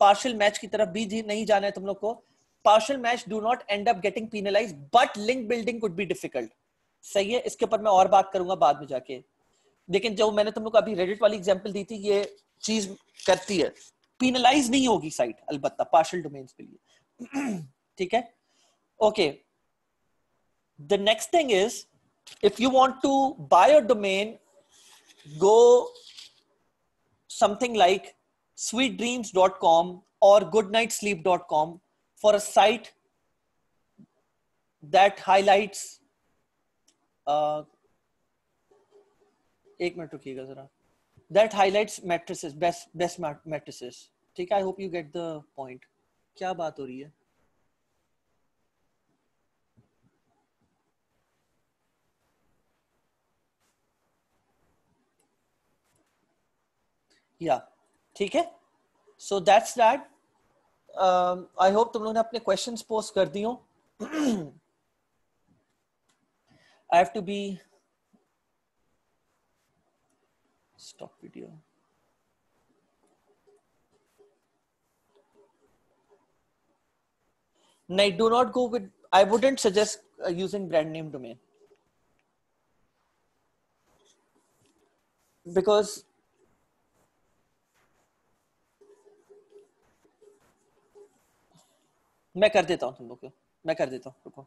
partial match की तरफ़ भी नहीं जाना है तुम लोग को। Partial match do not end up getting penalise but link building could be difficult सही है, इसके ऊपर मैं और बात करूँगा बाद में जाके। लेकिन जो मैंने तुम लोग अभी रेडिट वाली एग्ज़ाम्पल दी थी, ये चीज़ करती है। पीनलाइज नहीं होगी साइट अलबत्ता पार्शल डोमेन्स के लिए। [clears throat] ठीक है? Okay the next thing is if you want to buy if you want to buy a domain, go something like sweetdreams.com or goodnightsleep.com for a site that highlights एक minute रुकिएगा जरा। That highlights matrices best best matrices ठीक है I hope you get the point क्या बात हो रही है? या, ठीक है। So that's that I hope तुम लोगों ने अपने क्वेश्चंस पोस्ट कर दियो [clears throat] I have to be stop video no do not go with i wouldn't suggest uh, using brand name domain because मैं कर देता हूँ तुम लोग को मैं कर देता हूँ रुको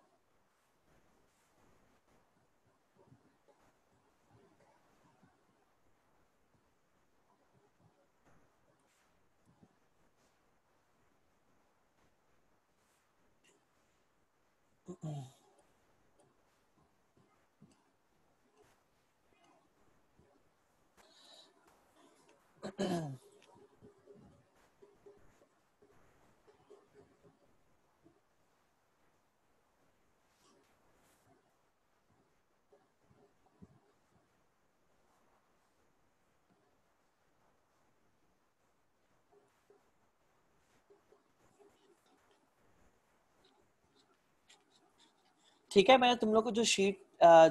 ठीक है, मैंने तुम लोग को जो शीट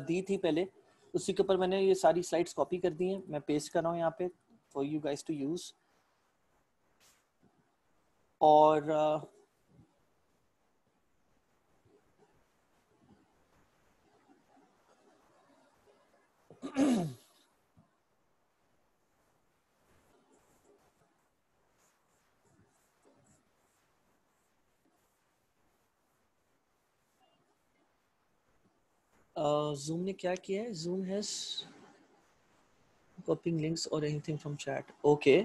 दी थी पहले, उसी के ऊपर मैंने ये सारी स्लाइड्स कॉपी कर दी हैं। मैं पेस्ट कर रहा हूँ यहाँ पे for you guys to use और [clears throat] जूम uh, ने क्या किया है Zoom has copying links or anything from chat okay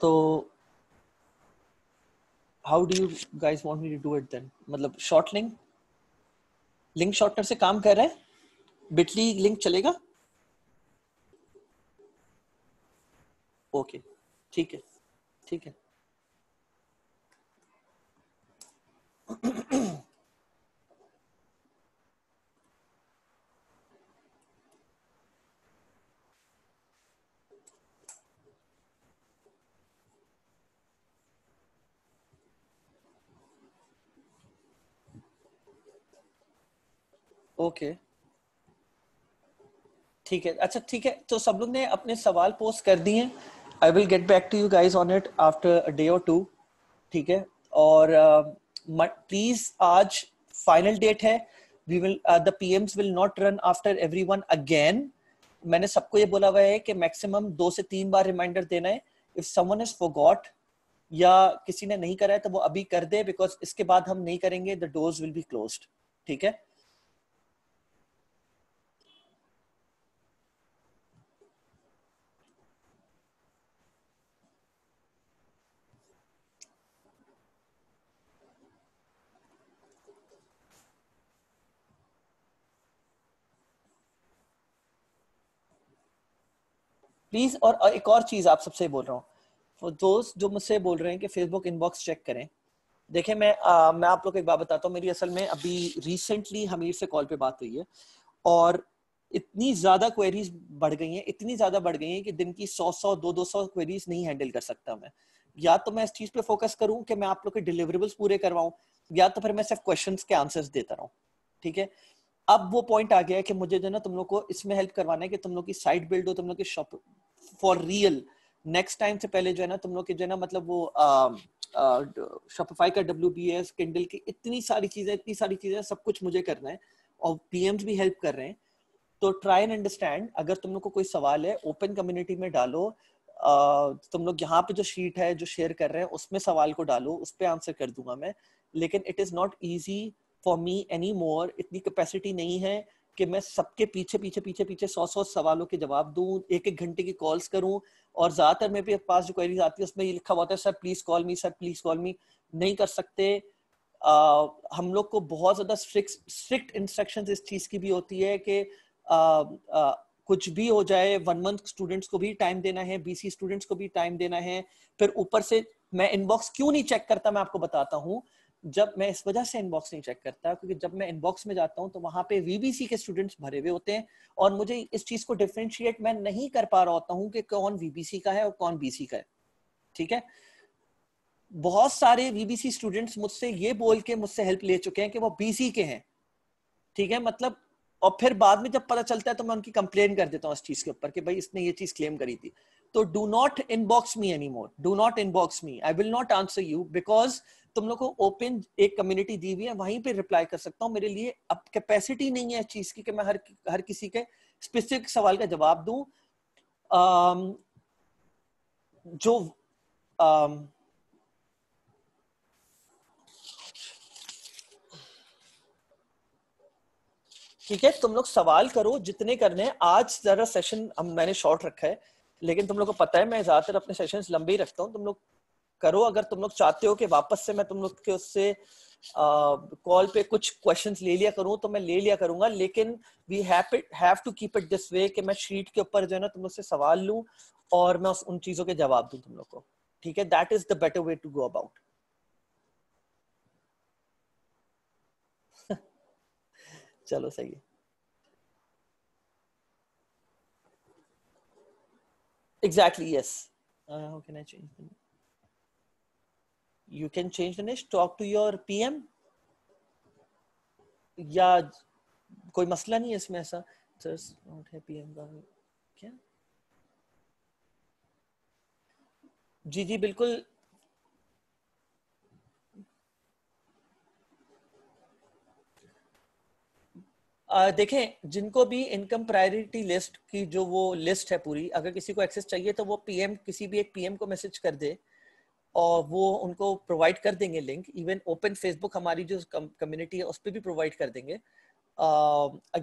तो how do you guys want me to do it then मतलब short link लिंक शॉर्टनर से काम कर रहे हैं बिटली लिंक चलेगा ओके ठीक है ठीक है ओके। ठीक है। अच्छा ठीक है। तो सब लोग ने अपने सवाल पोस्ट कर दिए। I will get back to you guys on it after day और टू ठीक है? और प्लीज़ uh, आज फाइनल डेट है। We will the PMs will not run after everyone again मैंने सबको ये बोला हुआ है कि मैक्सिमम दो से तीन बार रिमाइंडर देना है। इफ़ समवन इज़ फॉरगॉट या किसी ने नहीं करा है तो वो अभी कर दे बिकॉज़ इसके बाद हम नहीं करेंगे the doors will be closed ठीक है? प्लीज़ और एक और चीज़ आप सबसे बोल रहा हूँ। दोस्त जो मुझसे बोल रहे हैं कि फेसबुक इनबॉक्स चेक करें। देखें मैं आ, मैं आप लोग एक बात बताता हूँ। मेरी असल में अभी रिसेंटली हमीर से कॉल पे बात हुई है और इतनी ज़्यादा क्वेरीज बढ़ गई हैं इतनी ज़्यादा बढ़ गई हैं कि दिन की सौ सौ दो दो सौ क्वेरीज नहीं हैंडल कर सकता मैं। या तो मैं इस चीज़ पे फोकस करूँ कि मैं आप लोग के डिलीवरेबल्स पूरे करवाऊं या तो फिर मैं सिर्फ़ क्वेश्चन के आंसर्स देता रहूँ ठीक है? अब वो पॉइंट आ गया है कि मुझे जो ना तुम लोग को इसमें हेल्प करवाना है कि तुम लोग की साइट बिल्ड हो तुम लोग की shop for real next time से पहले जो है ना, तुम लोग के जो है ना मतलब वो शॉपिफाई का डब्ल्यू बी एस किंडल की इतनी सारी चीज़ें, इतनी सारी चीज़ें, सब कुछ मुझे करना है और पीएम्स भी हेल्प कर रहे हैं। तो ट्राई एंड अंडरस्टैंड अगर तुम लोग को कोई सवाल है ओपन कम्युनिटी में डालो तुम लोग यहाँ पे जो शीट है, जो शेयर कर रहे हैं, उसमें सवाल को डालो, उस पर आंसर कर दूँगा मैं। लेकिन it is not easy for me any more इतनी कैपेसिटी नहीं है कि मैं सबके पीछे पीछे पीछे पीछे सौ सौ सवालों के जवाब दूँ एक एक घंटे की कॉल्स करूँ और ज़्यादातर मेरे पास जो क्वेरीज आती है उसमें ये लिखा हुआ है sir please call me sir please call me नहीं कर सकते। आ, हम लोग को बहुत ज़्यादा स्ट्रिक्ट इंस्ट्रक्शन इस चीज़ की भी होती है कि कुछ भी हो जाए वन मंथ स्टूडेंट्स को भी टाइम देना है बीसी स्टूडेंट्स को भी टाइम देना है। फिर ऊपर से मैं इनबॉक्स क्यों नहीं चेक करता मैं आपको बताता हूँ। जब मैं इस वजह से इनबॉक्स नहीं चेक करता, क्योंकि जब मैं इनबॉक्स में जाता हूँ तो वहाँ पे वीबीसी के स्टूडेंट्स भरे हुए होते हैं और मुझे इस चीज़ को डिफ्रेंशिएट मैं नहीं कर पा रहा होता हूँ कि कौन वीबीसी का है और कौन बीसी का है। ठीक है? बहुत सारे वीबीसी स्टूडेंट्स मुझसे ये बोल के मुझसे हेल्प ले चुके हैं कि वो बीसी के हैं। ठीक है? मतलब और फिर बाद में जब पता चलता है तो मैं उनकी कंप्लेन कर देता हूँ इस चीज़ के ऊपर कि भाई, इसने ये चीज़ क्लेम करी थी। तो do not inbox me any more do not inbox me I will not answer you because तुम लोग को ओपन एक कम्युनिटी दी हुई है वहीं पे रिप्लाई कर सकता हूँ। मेरे लिए अब कैपेसिटी नहीं है इस चीज़ की कि मैं हर हर किसी के स्पेसिफिक सवाल का जवाब दूँ। जो आम, ठीक है तुम लोग सवाल करो जितने करने हैं। आज जरा सेशन हम मैंने शॉर्ट रखा है लेकिन तुम लोग को पता है मैं ज़्यादातर अपने सेशंस लंबे ही रखता हूँ। तुम लोग करो अगर तुम लोग चाहते हो कि वापस से मैं तुम लोग के उससे कॉल पे कुछ क्वेश्चंस ले लिया करूँ तो मैं ले लिया करूँगा लेकिन we have to keep it this way कि मैं शीट के ऊपर जो है ना तुम लोग से सवाल लूँ और मैं उस उन चीज़ों के जवाब दूँ तुम लोग को। ठीक है? That is the better way to go about चलो सही है। Exactly yes. Uh, how can i change the you can change the niche talk to your pm या कोई मसला नहीं है इसमें ऐसा? नोट है पीएम का क्या? जी जी, बिल्कुल। देखें, जिनको भी इनकम प्रायोरिटी लिस्ट की जो वो लिस्ट है पूरी, अगर किसी को एक्सेस चाहिए तो वो पीएम किसी भी एक पीएम को मैसेज कर दे। और वो उनको प्रोवाइड कर देंगे लिंक इवन ओपन फेसबुक हमारी जो कम्युनिटी है, उस पर भी प्रोवाइड कर देंगे।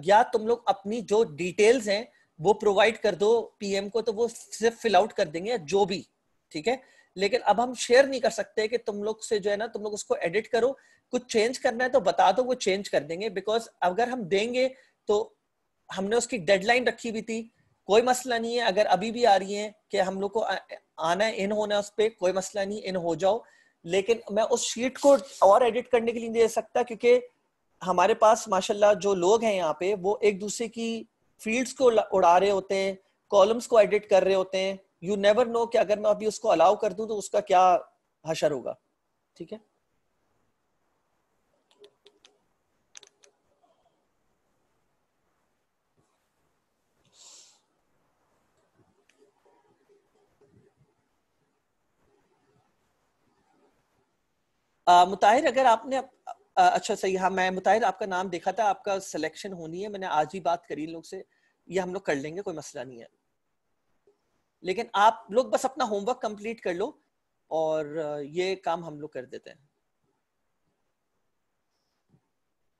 या तुम लोग अपनी जो डिटेल्स हैं, वो प्रोवाइड कर दो पीएम को तो वो सिर्फ़ फिल आउट कर देंगे, जो भी, ठीक है? लेकिन अब हम शेयर नहीं कर सकते कि तुम लोग से जो है ना, तुम लोग उसको एडिट करो। कुछ चेंज करना है तो बता दो, वो चेंज कर देंगे। बिकॉज़ अगर हम देंगे तो हमने उसकी डेडलाइन रखी हुई थी। कोई मसला नहीं है, अगर अभी भी आ रही है कि हम लोग को आना है, इन होना उस पर कोई मसला नहीं, इन हो जाओ। लेकिन मैं उस शीट को और एडिट करने के लिए दे सकता, क्योंकि हमारे पास, माशाल्लाह, जो लोग हैं यहाँ पे, वो एक दूसरे की फील्ड्स को उड़ा रहे होते हैं कॉलम्स को एडिट कर रहे होते हैं। यू नेवर नो कि अगर मैं अभी उसको अलाउ कर दूँ तो उसका क्या हशर होगा। ठीक है? मुताहिर अगर आपने अच्छा सही हाँ मैं मुताहिर आपका नाम देखा था, आपका सिलेक्शन होनी है, मैंने आज ही बात करी इन लोग से, ये हम लोग कर लेंगे, कोई मसला नहीं है। लेकिन आप लोग बस अपना होमवर्क कंप्लीट कर लो और ये काम हम लोग कर देते हैं।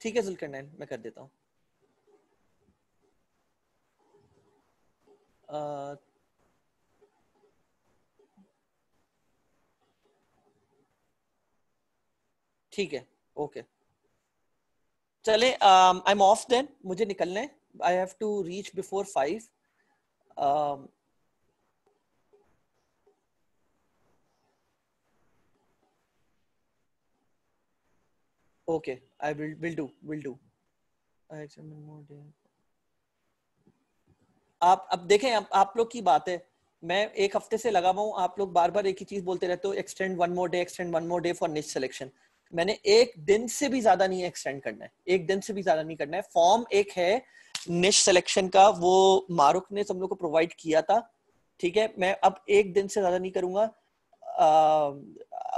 ठीक है जुलकर मैं कर देता हूँ। ठीक है ओके चले आई एम ऑफ़ देन मुझे निकलना है. I have to reach before five okay I will will do will do आप अब देखें आप, आप लोग की बात है। मैं एक हफ़्ते से लगा हुआ हूँ आप लोग बार बार एक ही चीज़ बोलते रहते हो extend one more day extend one more day for niche selection मैंने एक दिन से भी ज़्यादा नहीं एक्सटेंड करना है। एक दिन से भी ज़्यादा नहीं करना है। फॉर्म एक है निश सिलेक्शन का। वो मारुक ने सब लोग को प्रोवाइड किया था। ठीक है? मैं अब एक दिन से ज़्यादा नहीं करूँगा।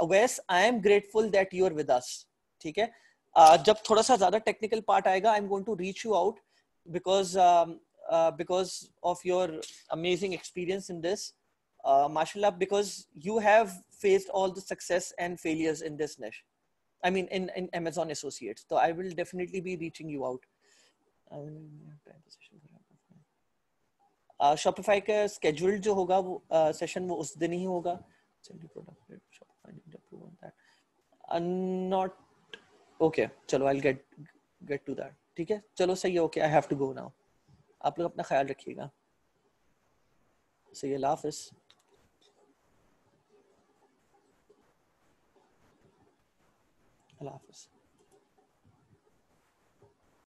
वेस I am grateful that you are with us ठीक है? uh, जब थोड़ा सा ज़्यादा टेक्निकल पार्ट आएगा I am going to reach you out because because of your amazing experience in this माशाल्लाह because you have faced all the success and failures in this niche I mean, in, in Amazon Associates. So I will definitely be reaching you out. Shopify का schedule जो होगा वो session वो उस दिन ही होगा। Not okay चलो I get get to that ठीक है? चलो सही है okay I have to go now आप लोग अपना ख्याल रखिएगा। सही है हाफिज़ Allah Hafiz.